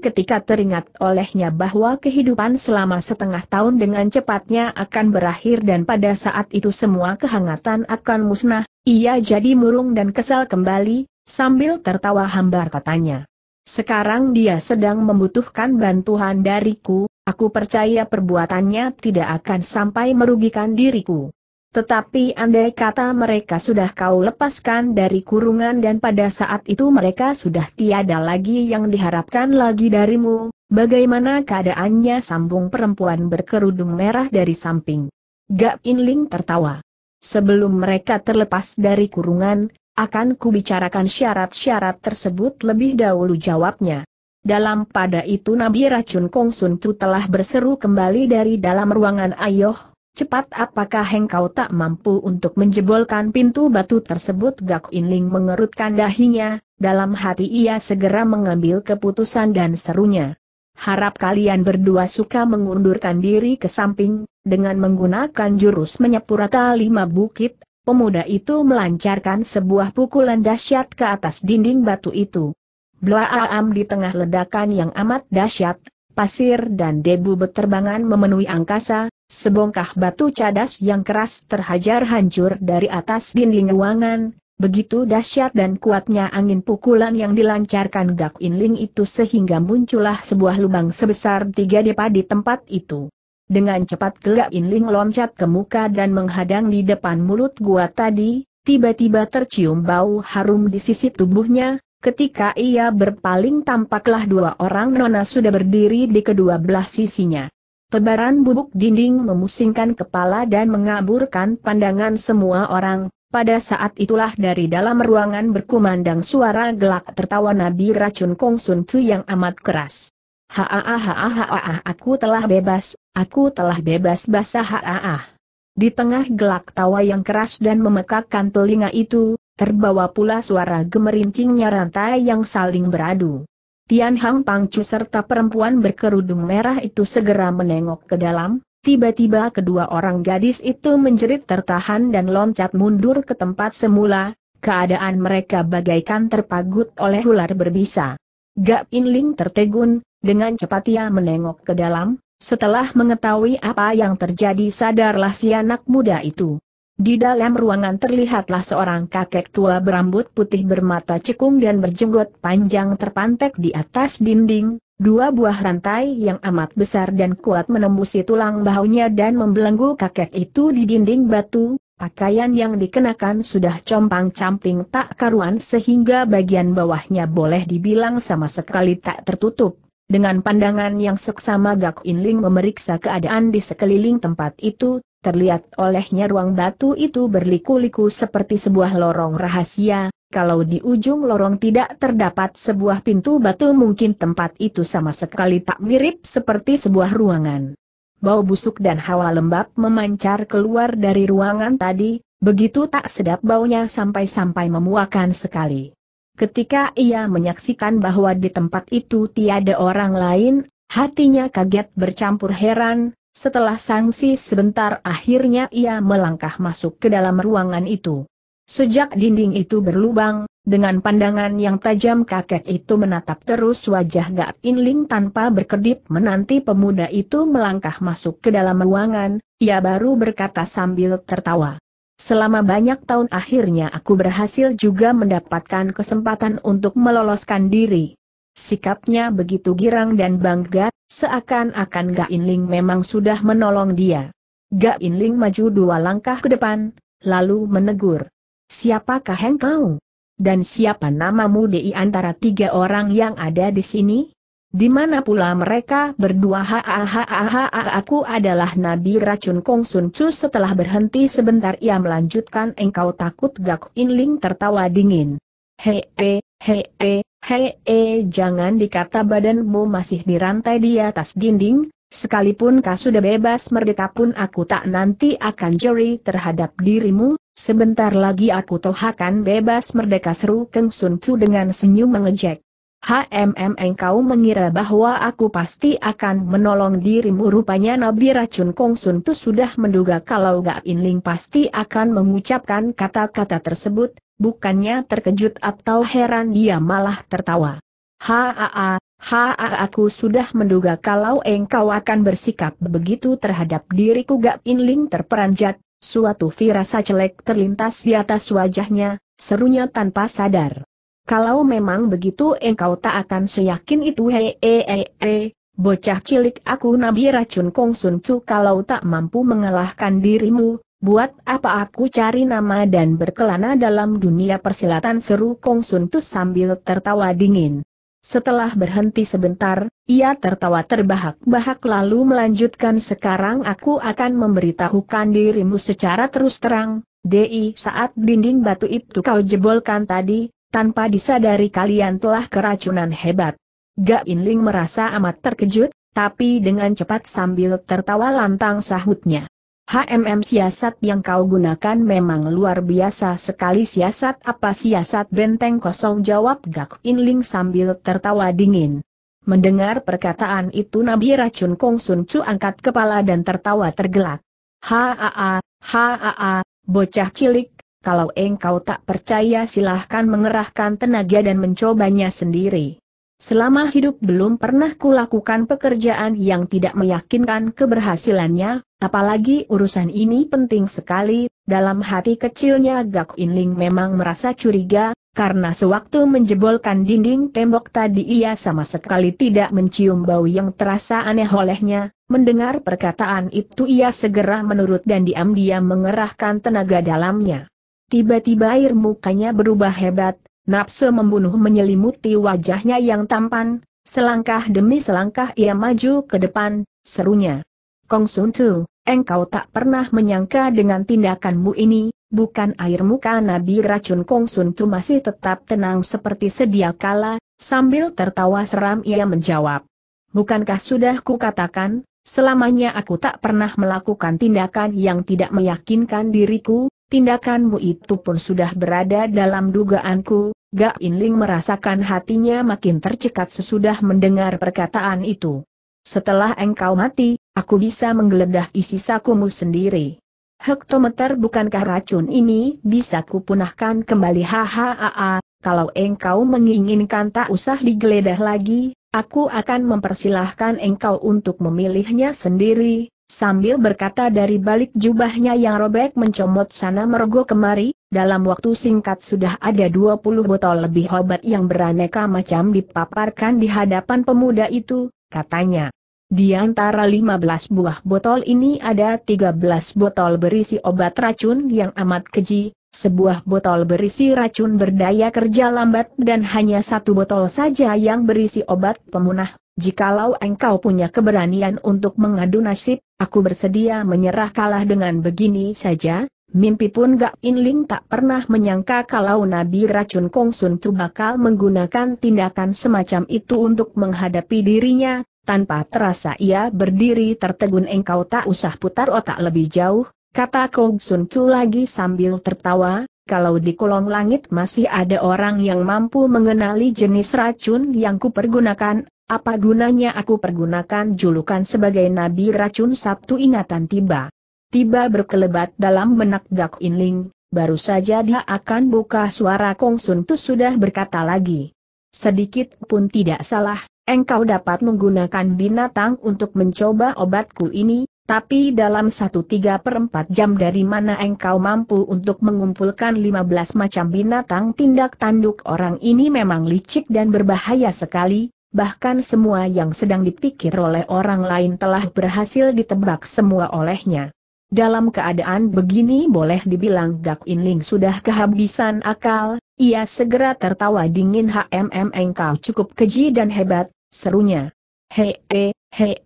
ketika teringat olehnya bahwa kehidupan selama setengah tahun dengan cepatnya akan berakhir dan pada saat itu semua kehangatan akan musnah, ia jadi murung dan kesal kembali, sambil tertawa hambar katanya. Sekarang dia sedang membutuhkan bantuan dariku, aku percaya perbuatannya tidak akan sampai merugikan diriku. Tetapi andai kata mereka sudah kau lepaskan dari kurungan dan pada saat itu mereka sudah tiada lagi yang diharapkan lagi darimu, bagaimana keadaannya sambung perempuan berkerudung merah dari samping. Gak Inling tertawa. Sebelum mereka terlepas dari kurungan, akan kubicarakan syarat-syarat tersebut lebih dahulu jawabnya. Dalam pada itu Nabi Racun Kong Sun Tu telah berseru kembali dari dalam ruangan ayoh, cepat apakah engkau tak mampu untuk menjebolkan pintu batu tersebut Gak Inling mengerutkan dahinya, dalam hati ia segera mengambil keputusan dan serunya. Harap kalian berdua suka mengundurkan diri ke samping, dengan menggunakan jurus menyepurata lima bukit, pemuda itu melancarkan sebuah pukulan dahsyat ke atas dinding batu itu. Blaam di tengah ledakan yang amat dahsyat, pasir dan debu beterbangan memenuhi angkasa, sebongkah batu cadas yang keras terhajar hancur dari atas dinding ruangan, Begitu dahsyat dan kuatnya angin pukulan yang dilancarkan Gak Inling itu sehingga muncullah sebuah lubang sebesar tiga depa di tempat itu. Dengan cepat Gak Inling loncat ke muka dan menghadang di depan mulut gua tadi, tiba-tiba tercium bau harum di sisi tubuhnya, ketika ia berpaling tampaklah dua orang nona sudah berdiri di kedua belah sisinya. Tebaran bubuk dinding memusingkan kepala dan mengaburkan pandangan semua orang, pada saat itulah dari dalam ruangan berkumandang suara gelak tertawa Nabi racun Kong Sun Tu yang amat keras. Haa haa haa aku telah bebas, aku telah bebas basah haa. Di tengah gelak tawa yang keras dan memekakkan telinga itu, terbawa pula suara gemerincingnya rantai yang saling beradu. Tian Hang Pangcu serta perempuan berkerudung merah itu segera menengok ke dalam, Tiba-tiba kedua orang gadis itu menjerit tertahan dan loncat mundur ke tempat semula, keadaan mereka bagaikan terpagut oleh ular berbisa. Gak Inling tertegun, dengan cepat ia menengok ke dalam, setelah mengetahui apa yang terjadi sadarlah si anak muda itu. Di dalam ruangan terlihatlah seorang kakek tua berambut putih bermata cekung dan berjenggot panjang terpantek di atas dinding, Dua buah rantai yang amat besar dan kuat menembusi tulang bahunya dan membelenggu kakek itu di dinding batu, pakaian yang dikenakan sudah compang-camping tak karuan sehingga bagian bawahnya boleh dibilang sama sekali tak tertutup. Dengan pandangan yang seksama Gak Inling memeriksa keadaan di sekeliling tempat itu, terlihat olehnya ruang batu itu berliku-liku seperti sebuah lorong rahasia, kalau di ujung lorong tidak terdapat sebuah pintu batu mungkin tempat itu sama sekali tak mirip seperti sebuah ruangan. Bau busuk dan hawa lembab memancar keluar dari ruangan tadi, begitu tak sedap baunya sampai-sampai memuakan sekali. Ketika ia menyaksikan bahwa di tempat itu tiada orang lain, hatinya kaget bercampur heran, setelah sangsi sebentar akhirnya ia melangkah masuk ke dalam ruangan itu. Sejak dinding itu berlubang, dengan pandangan yang tajam kakek itu menatap terus wajah Gak Inling tanpa berkedip menanti pemuda itu melangkah masuk ke dalam ruangan, ia baru berkata sambil tertawa. Selama banyak tahun akhirnya aku berhasil juga mendapatkan kesempatan untuk meloloskan diri. Sikapnya begitu girang dan bangga, seakan-akan Gak Inling memang sudah menolong dia. Gak Inling maju dua langkah ke depan, lalu menegur. Siapakah engkau? Dan siapa namamu di antara tiga orang yang ada di sini? Di mana pula mereka berdua ha ha ha aku adalah Nabi Racun Kong Sun Chu setelah berhenti sebentar ia melanjutkan engkau takut Gak Inling tertawa dingin. Hei hei hei hei jangan dikata badanmu masih dirantai di atas dinding, sekalipun kau sudah bebas merdeka pun aku tak nanti akan jeri terhadap dirimu, Sebentar lagi aku toh akan bebas merdeka seru Keng Sun Chu dengan senyum mengejek. HMM engkau mengira bahwa aku pasti akan menolong dirimu rupanya Nabi Racun Kong Sun Tu sudah menduga kalau Gak Inling pasti akan mengucapkan kata-kata tersebut, bukannya terkejut atau heran dia malah tertawa. Haa, haa aku sudah menduga kalau engkau akan bersikap begitu terhadap diriku Gak Inling terperanjat, Suatu firasa celek terlintas di atas wajahnya, serunya tanpa sadar. Kalau memang begitu engkau tak akan seyakin itu hei bocah cilik aku nabi racun Kong Sun Chu kalau tak mampu mengalahkan dirimu, buat apa aku cari nama dan berkelana dalam dunia persilatan? Seru Kong Sun Tu sambil tertawa dingin. Setelah berhenti sebentar, ia tertawa terbahak-bahak lalu melanjutkan sekarang aku akan memberitahukan dirimu secara terus terang, Di saat dinding batu itu kau jebolkan tadi, tanpa disadari kalian telah keracunan hebat. Gak Inling merasa amat terkejut, tapi dengan cepat sambil tertawa lantang sahutnya. HMM siasat yang kau gunakan memang luar biasa sekali siasat apa siasat benteng kosong jawab Gak Inling sambil tertawa dingin. Mendengar perkataan itu Nabi Racun Kong Sun Chu angkat kepala dan tertawa tergelak. Haa, haa, bocah cilik, kalau engkau tak percaya silahkan mengerahkan tenaga dan mencobanya sendiri. Selama hidup belum pernah kulakukan pekerjaan yang tidak meyakinkan keberhasilannya, Apalagi urusan ini penting sekali, dalam hati kecilnya Gak Inling memang merasa curiga, karena sewaktu menjebolkan dinding tembok tadi ia sama sekali tidak mencium bau yang terasa aneh olehnya, mendengar perkataan itu ia segera menurut dan diam-diam mengerahkan tenaga dalamnya. Tiba-tiba air mukanya berubah hebat, nafsu membunuh menyelimuti wajahnya yang tampan, selangkah demi selangkah ia maju ke depan, serunya. Kong Sun Tu, engkau tak pernah menyangka dengan tindakanmu ini, bukan air muka Nabi racun Kong Sun Tu masih tetap tenang seperti sedia kala, sambil tertawa seram ia menjawab. Bukankah sudah kukatakan, selamanya aku tak pernah melakukan tindakan yang tidak meyakinkan diriku, tindakanmu itu pun sudah berada dalam dugaanku, Gak Inling merasakan hatinya makin tercekat sesudah mendengar perkataan itu. Setelah engkau mati, aku bisa menggeledah isi sakumu sendiri. Hektometer bukankah racun ini bisa kupunahkan kembali hahaha, kalau engkau menginginkan tak usah digeledah lagi, aku akan mempersilahkan engkau untuk memilihnya sendiri, sambil berkata dari balik jubahnya yang robek mencomot sana merogoh kemari, dalam waktu singkat sudah ada 20 botol lebih obat yang beraneka macam dipaparkan di hadapan pemuda itu, katanya. Di antara 15 buah botol ini ada 13 botol berisi obat racun yang amat keji, sebuah botol berisi racun berdaya kerja lambat dan hanya satu botol saja yang berisi obat pemunah. Jikalau engkau punya keberanian untuk mengadu nasib, aku bersedia menyerah kalah dengan begini saja. Mimpi pun Gak Inling tak pernah menyangka kalau Nabi Racun Kong Sun Tu bakal menggunakan tindakan semacam itu untuk menghadapi dirinya, tanpa terasa ia berdiri tertegun engkau tak usah putar otak lebih jauh, kata Kong Sun Chu lagi sambil tertawa, kalau di kolong langit masih ada orang yang mampu mengenali jenis racun yang kupergunakan, apa gunanya aku pergunakan julukan sebagai nabi racun Sabtu ingatan tiba. Tiba berkelebat dalam benak Gak Inling, baru saja dia akan buka suara Kong Sun Tu sudah berkata lagi. Sedikit pun tidak salah, engkau dapat menggunakan binatang untuk mencoba obatku ini, tapi dalam satu tiga per empat jam dari mana engkau mampu untuk mengumpulkan 15 macam binatang tindak tanduk orang ini memang licik dan berbahaya sekali, bahkan semua yang sedang dipikir oleh orang lain telah berhasil ditebak semua olehnya. Dalam keadaan begini boleh dibilang Gak Inling sudah kehabisan akal, ia segera tertawa dingin HMM engkau cukup keji dan hebat, serunya. Hei, hei, hei,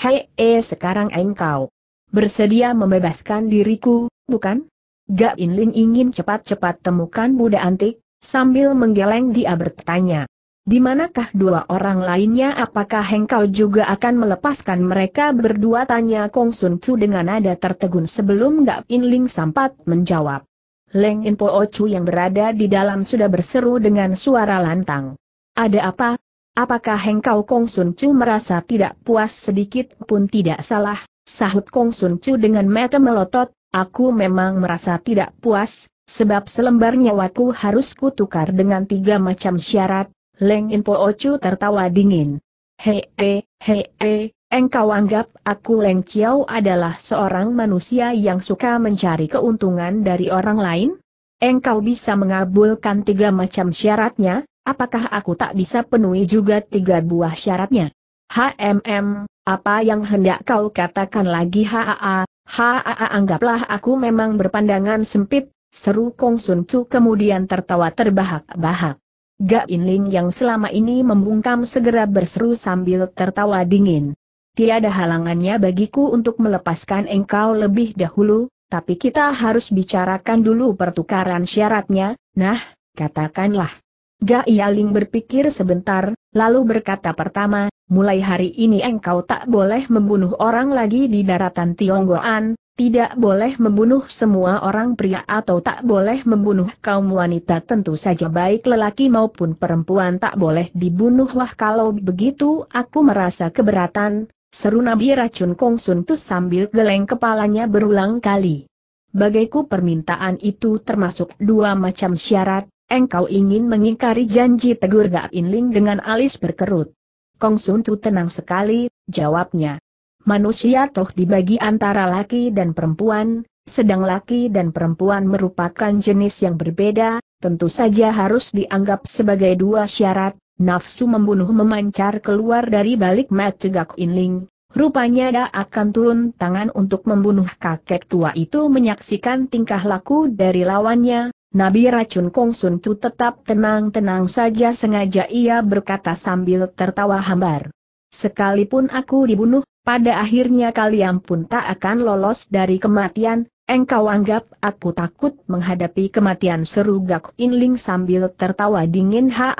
hei, sekarang engkau bersedia membebaskan diriku, bukan? Gak Inling ingin cepat-cepat temukan Buddha antik, sambil menggeleng dia bertanya. Di manakah dua orang lainnya apakah engkau juga akan melepaskan mereka berdua tanya Kong Sun Chu dengan nada tertegun sebelum Gak Inling sempat menjawab. Leng In Po Chu yang berada di dalam sudah berseru dengan suara lantang. Ada apa? Apakah engkau Kong Sun Chu merasa tidak puas sedikit pun tidak salah, sahut Kong Sun Chu dengan mata melotot, aku memang merasa tidak puas, sebab selembar nyawaku harus kutukar dengan tiga macam syarat, Leng In Po Chu tertawa dingin. Hei, hei, hei, engkau anggap aku Leng Chiao adalah seorang manusia yang suka mencari keuntungan dari orang lain? Engkau bisa mengabulkan tiga macam syaratnya, apakah aku tak bisa penuhi juga tiga buah syaratnya? HMM, apa yang hendak kau katakan lagi HAA, HAA anggaplah aku memang berpandangan sempit, seru Kong Sun Chu kemudian tertawa terbahak-bahak. Gak Inling yang selama ini membungkam segera berseru sambil tertawa dingin. Tiada halangannya bagiku untuk melepaskan engkau lebih dahulu, tapi kita harus bicarakan dulu pertukaran syaratnya, nah, katakanlah. Gak Yaling berpikir sebentar, lalu berkata pertama, mulai hari ini engkau tak boleh membunuh orang lagi di daratan Tionggoan, tidak boleh membunuh semua orang pria atau tak boleh membunuh kaum wanita. Tentu saja baik lelaki maupun perempuan tak boleh dibunuh. Wah kalau begitu aku merasa keberatan, seru Nabi racun Kong Sun Tu sambil geleng kepalanya berulang kali. Bagiku permintaan itu termasuk dua macam syarat, engkau ingin mengingkari janji tegur Gak Inling dengan alis berkerut. Kong Sun Tu tenang sekali, jawabnya. Manusia toh dibagi antara laki dan perempuan, sedang laki dan perempuan merupakan jenis yang berbeda, tentu saja harus dianggap sebagai dua syarat, nafsu membunuh memancar keluar dari balik Matjegak Inling, rupanya dah akan turun tangan untuk membunuh kakek tua itu menyaksikan tingkah laku dari lawannya, Nabi racun Kong Sun Tu tetap tenang-tenang saja sengaja ia berkata sambil tertawa hambar. Sekalipun aku dibunuh, pada akhirnya kalian pun tak akan lolos dari kematian, engkau anggap aku takut menghadapi kematian seru Gak Inling sambil tertawa dingin ha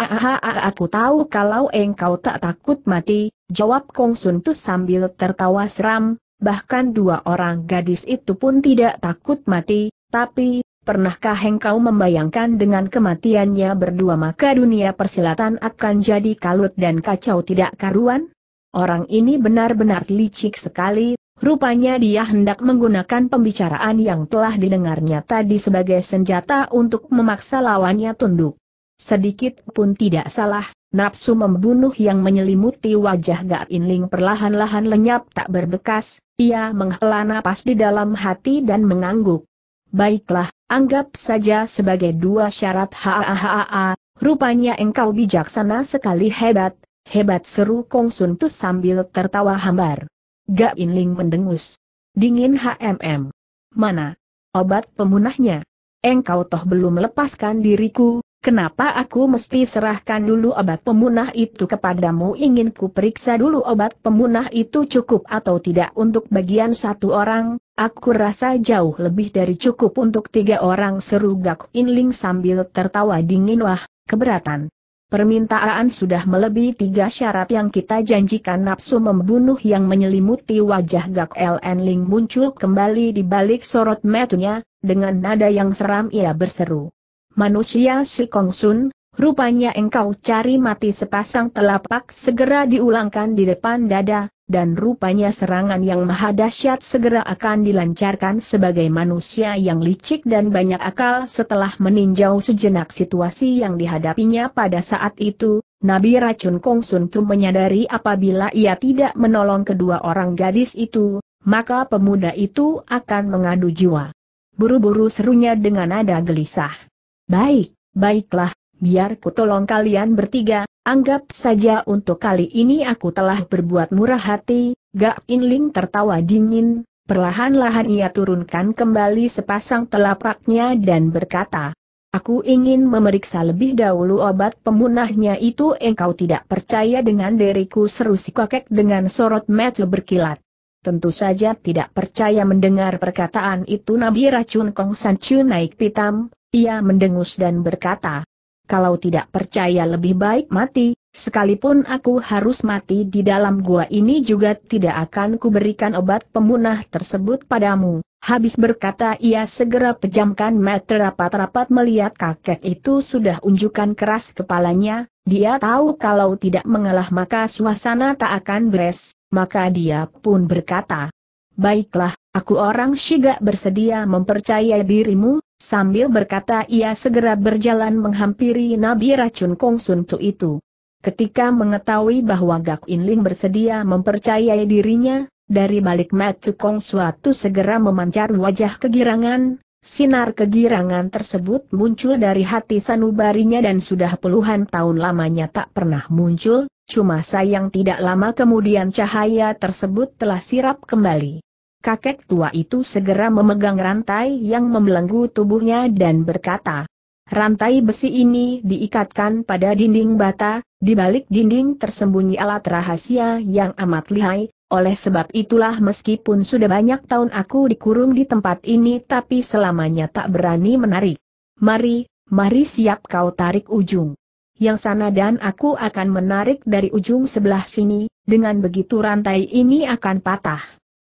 aku tahu kalau engkau tak takut mati, jawab Kong Sun Tu sambil tertawa seram, bahkan dua orang gadis itu pun tidak takut mati, tapi, pernahkah engkau membayangkan dengan kematiannya berdua maka dunia persilatan akan jadi kalut dan kacau tidak karuan? Orang ini benar-benar licik sekali, rupanya dia hendak menggunakan pembicaraan yang telah didengarnya tadi sebagai senjata untuk memaksa lawannya tunduk. Sedikit pun tidak salah, nafsu membunuh yang menyelimuti wajah Gak Inling perlahan-lahan lenyap tak berbekas, ia menghela napas di dalam hati dan mengangguk. Baiklah, anggap saja sebagai dua syarat HAHA, rupanya engkau bijaksana sekali hebat, Hebat seru Kong Sun Tu sambil tertawa hambar. Gak Inling mendengus. Dingin HMM. Mana? Obat pemunahnya. Engkau toh belum melepaskan diriku, kenapa aku mesti serahkan dulu obat pemunah itu kepadamu? Ingin ku periksa dulu obat pemunah itu cukup atau tidak? Untuk bagian satu orang, aku rasa jauh lebih dari cukup. Untuk tiga orang seru Gak? Inling sambil tertawa dingin. Wah, keberatan. Permintaan sudah melebihi tiga syarat yang kita janjikan. Nafsu membunuh yang menyelimuti wajah Gak? LN Ling muncul kembali di balik sorot metunya, dengan nada yang seram ia berseru. Manusia si Kong Sun, rupanya engkau cari mati sepasang telapak segera diulangkan di depan dada, dan rupanya serangan yang maha dahsyat segera akan dilancarkan sebagai manusia yang licik dan banyak akal setelah meninjau sejenak situasi yang dihadapinya pada saat itu, Nabi Racun Kong Sun Tu menyadari apabila ia tidak menolong kedua orang gadis itu, maka pemuda itu akan mengadu jiwa. Buru-buru serunya dengan nada gelisah. Baik, baiklah, biar ku tolong kalian bertiga, Anggap saja untuk kali ini aku telah berbuat murah hati, Gak Inling tertawa dingin, perlahan-lahan ia turunkan kembali sepasang telapaknya dan berkata, Aku ingin memeriksa lebih dahulu obat pemunahnya itu. Engkau tidak percaya dengan diriku seru si kakek dengan sorot mata berkilat. Tentu saja tidak percaya mendengar perkataan itu Nabi Racun Kong Sancu naik pitam, ia mendengus dan berkata, kalau tidak percaya lebih baik mati, sekalipun aku harus mati di dalam gua ini juga tidak akan kuberikan obat pemunah tersebut padamu. Habis berkata ia segera pejamkan mata rapat-rapat melihat kakek itu sudah unjukkan keras kepalanya, dia tahu kalau tidak mengalah maka suasana tak akan beres, maka dia pun berkata, Baiklah, aku orang Shiga bersedia mempercayai dirimu, Sambil berkata ia segera berjalan menghampiri Nabi Racun Kong Sun Tu itu. Ketika mengetahui bahwa Gak Inling bersedia mempercayai dirinya, dari balik mata Kong suatu segera memancar wajah kegirangan, sinar kegirangan tersebut muncul dari hati sanubarinya dan sudah puluhan tahun lamanya tak pernah muncul, cuma sayang tidak lama kemudian cahaya tersebut telah sirap kembali. Kakek tua itu segera memegang rantai yang membelenggu tubuhnya dan berkata, Rantai besi ini diikatkan pada dinding bata, di balik dinding tersembunyi alat rahasia yang amat lihai, oleh sebab itulah meskipun sudah banyak tahun aku dikurung di tempat ini tapi selamanya tak berani menarik. Mari, mari siap kau tarik ujung. Yang sana dan aku akan menarik dari ujung sebelah sini, dengan begitu rantai ini akan patah.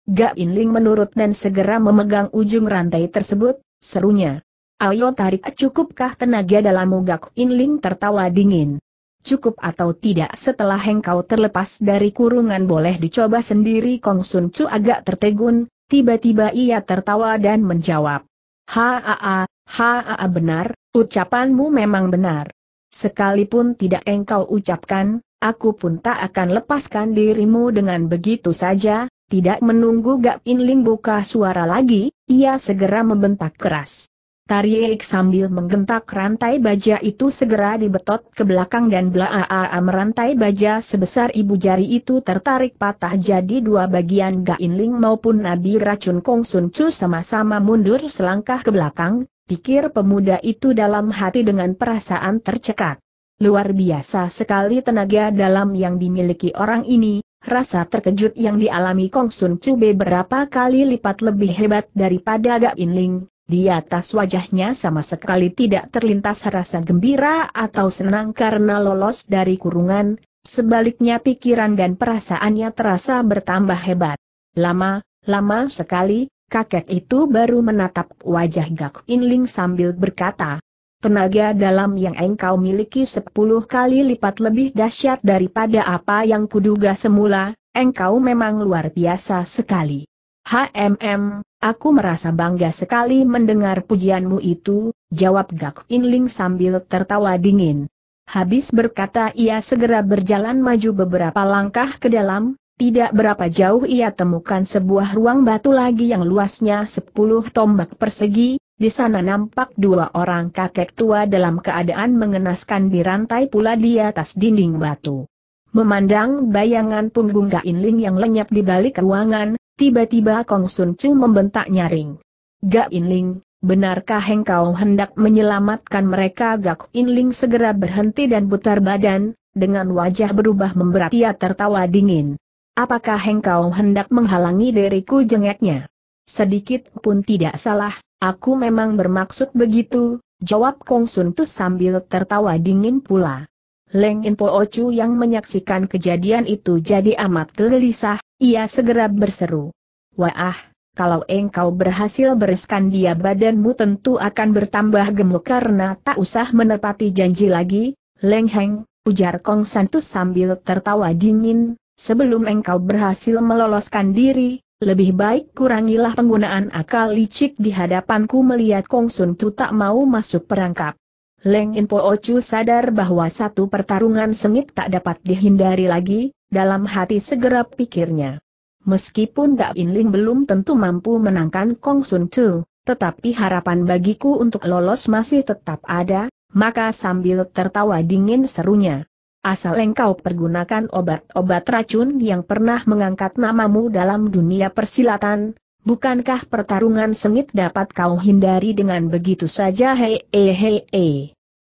Gak Inling menurut dan segera memegang ujung rantai tersebut, serunya. Ayo tarik cukupkah tenaga dalam Gak Inling tertawa dingin. Cukup atau tidak setelah engkau terlepas dari kurungan boleh dicoba sendiri Kong Sun Chu agak tertegun, tiba-tiba ia tertawa dan menjawab. Haa, haa benar, ucapanmu memang benar. Sekalipun tidak engkau ucapkan, aku pun tak akan lepaskan dirimu dengan begitu saja, tidak menunggu Gak Inling buka suara lagi, ia segera membentak keras. Tarik sambil menggentak rantai baja itu segera dibetot ke belakang dan belaa merantai baja sebesar ibu jari itu tertarik patah jadi dua bagian Gak Inling maupun Nabi Racun Kong Sun Chu sama-sama mundur selangkah ke belakang, pikir pemuda itu dalam hati dengan perasaan tercekat. Luar biasa sekali tenaga dalam yang dimiliki orang ini, rasa terkejut yang dialami Kong Sun Chu beberapa kali lipat lebih hebat daripada Gak Inling. Di atas wajahnya sama sekali tidak terlintas rasa gembira atau senang karena lolos dari kurungan, sebaliknya pikiran dan perasaannya terasa bertambah hebat. Lama, lama sekali, kakek itu baru menatap wajah Gak Inling sambil berkata, tenaga dalam yang engkau miliki sepuluh kali lipat lebih dahsyat daripada apa yang kuduga semula, engkau memang luar biasa sekali. HMM, aku merasa bangga sekali mendengar pujianmu itu, jawab Gak Inling sambil tertawa dingin. Habis berkata ia segera berjalan maju beberapa langkah ke dalam, tidak berapa jauh ia temukan sebuah ruang batu lagi yang luasnya 10 tombak persegi, di sana nampak dua orang kakek tua dalam keadaan mengenaskan di rantai pula di atas dinding batu. Memandang bayangan punggung Ga Inling yang lenyap di balik ruangan, tiba-tiba Kong Sun Chu membentak nyaring. Ga Inling, benarkah engkau hendak menyelamatkan mereka Gak Inling segera berhenti dan putar badan, dengan wajah berubah memberat ia tertawa dingin. Apakah engkau hendak menghalangi diriku jengeknya? Sedikit pun tidak salah, aku memang bermaksud begitu, jawab Kong Sun Tu sambil tertawa dingin pula. Leng In Po Ocu yang menyaksikan kejadian itu jadi amat gelisah, ia segera berseru. Wah, kalau engkau berhasil bereskan dia badanmu tentu akan bertambah gemuk karena tak usah menepati janji lagi, Leng Heng, ujar Kong Santus sambil tertawa dingin, Sebelum engkau berhasil meloloskan diri, lebih baik kurangilah penggunaan akal licik di hadapanku melihat Kong Sun Tu tak mau masuk perangkap. Leng In Po Ocu sadar bahwa satu pertarungan sengit tak dapat dihindari lagi, dalam hati segera pikirnya. Meskipun Dak In Ling belum tentu mampu menangkan Kong Sun Tu, tetapi harapan bagiku untuk lolos masih tetap ada, maka sambil tertawa dingin serunya asal engkau pergunakan obat-obat racun yang pernah mengangkat namamu dalam dunia persilatan, bukankah pertarungan sengit dapat kau hindari dengan begitu saja hei hei hei hei.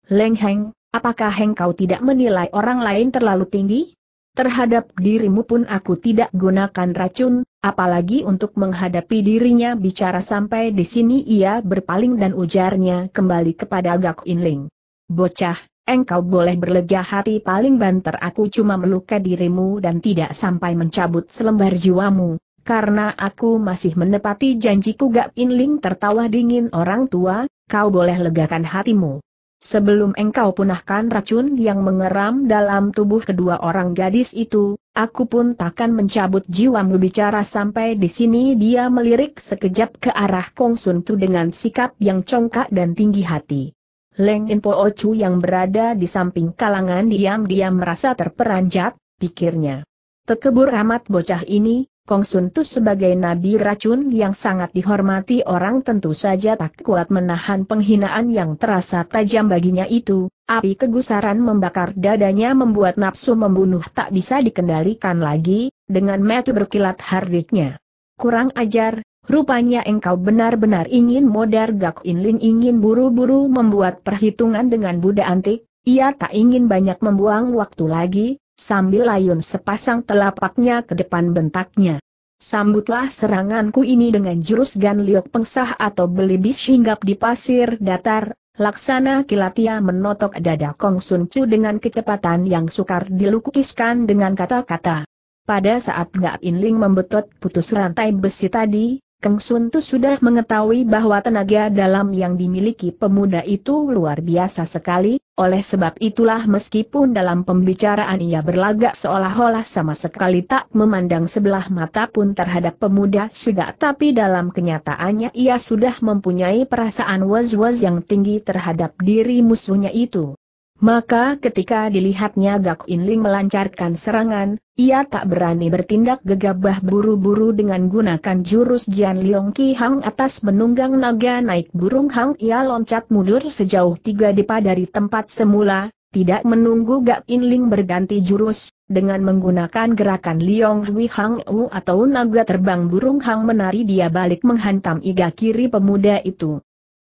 Leng Heng, apakah engkau tidak menilai orang lain terlalu tinggi? Terhadap dirimu pun aku tidak gunakan racun, apalagi untuk menghadapi dirinya bicara sampai di sini ia berpaling dan ujarnya kembali kepada Gak Inling. Bocah, engkau boleh berlega hati paling banter aku cuma meluka dirimu dan tidak sampai mencabut selembar jiwamu, karena aku masih menepati janjiku Gak Inling tertawa dingin orang tua, kau boleh legakan hatimu. Sebelum engkau punahkan racun yang mengeram dalam tubuh kedua orang gadis itu, aku pun takkan mencabut jiwamu bicara sampai di sini dia melirik sekejap ke arah Kong Sun Tu dengan sikap yang congkak dan tinggi hati. Leng In Po yang berada di samping kalangan diam-diam merasa terperanjat, pikirnya. Tekebur amat bocah ini, Kong Sun Tu sebagai nabi racun yang sangat dihormati orang tentu saja tak kuat menahan penghinaan yang terasa tajam baginya itu, api kegusaran membakar dadanya membuat nafsu membunuh tak bisa dikendalikan lagi, dengan metu berkilat hardiknya. Kurang ajar, Rupanya engkau benar-benar ingin modar Gak Inling ingin buru-buru membuat perhitungan dengan Buddha antik, ia tak ingin banyak membuang waktu lagi, sambil layun sepasang telapaknya ke depan bentaknya. Sambutlah seranganku ini dengan jurus Gan Liok Pengsah atau belibis hinggap di pasir datar, laksana kilatia menotok dada Kong Sun Chu dengan kecepatan yang sukar dilukiskan dengan kata-kata. Pada saat Gak Inling membetot putus rantai besi tadi, Keng Sun Tu sudah mengetahui bahwa tenaga dalam yang dimiliki pemuda itu luar biasa sekali, oleh sebab itulah meskipun dalam pembicaraan ia berlagak seolah-olah sama sekali tak memandang sebelah mata pun terhadap pemuda segak tapi dalam kenyataannya ia sudah mempunyai perasaan was-was yang tinggi terhadap diri musuhnya itu. Maka ketika dilihatnya Gak Inling melancarkan serangan, ia tak berani bertindak gegabah buru-buru dengan gunakan jurus Jian Liong Ki Hang atas menunggang naga naik burung Hang ia loncat mundur sejauh tiga dipa dari tempat semula, tidak menunggu Gak Inling berganti jurus, dengan menggunakan gerakan Liong Hui Hang U atau naga terbang burung Hang menari dia balik menghantam iga kiri pemuda itu.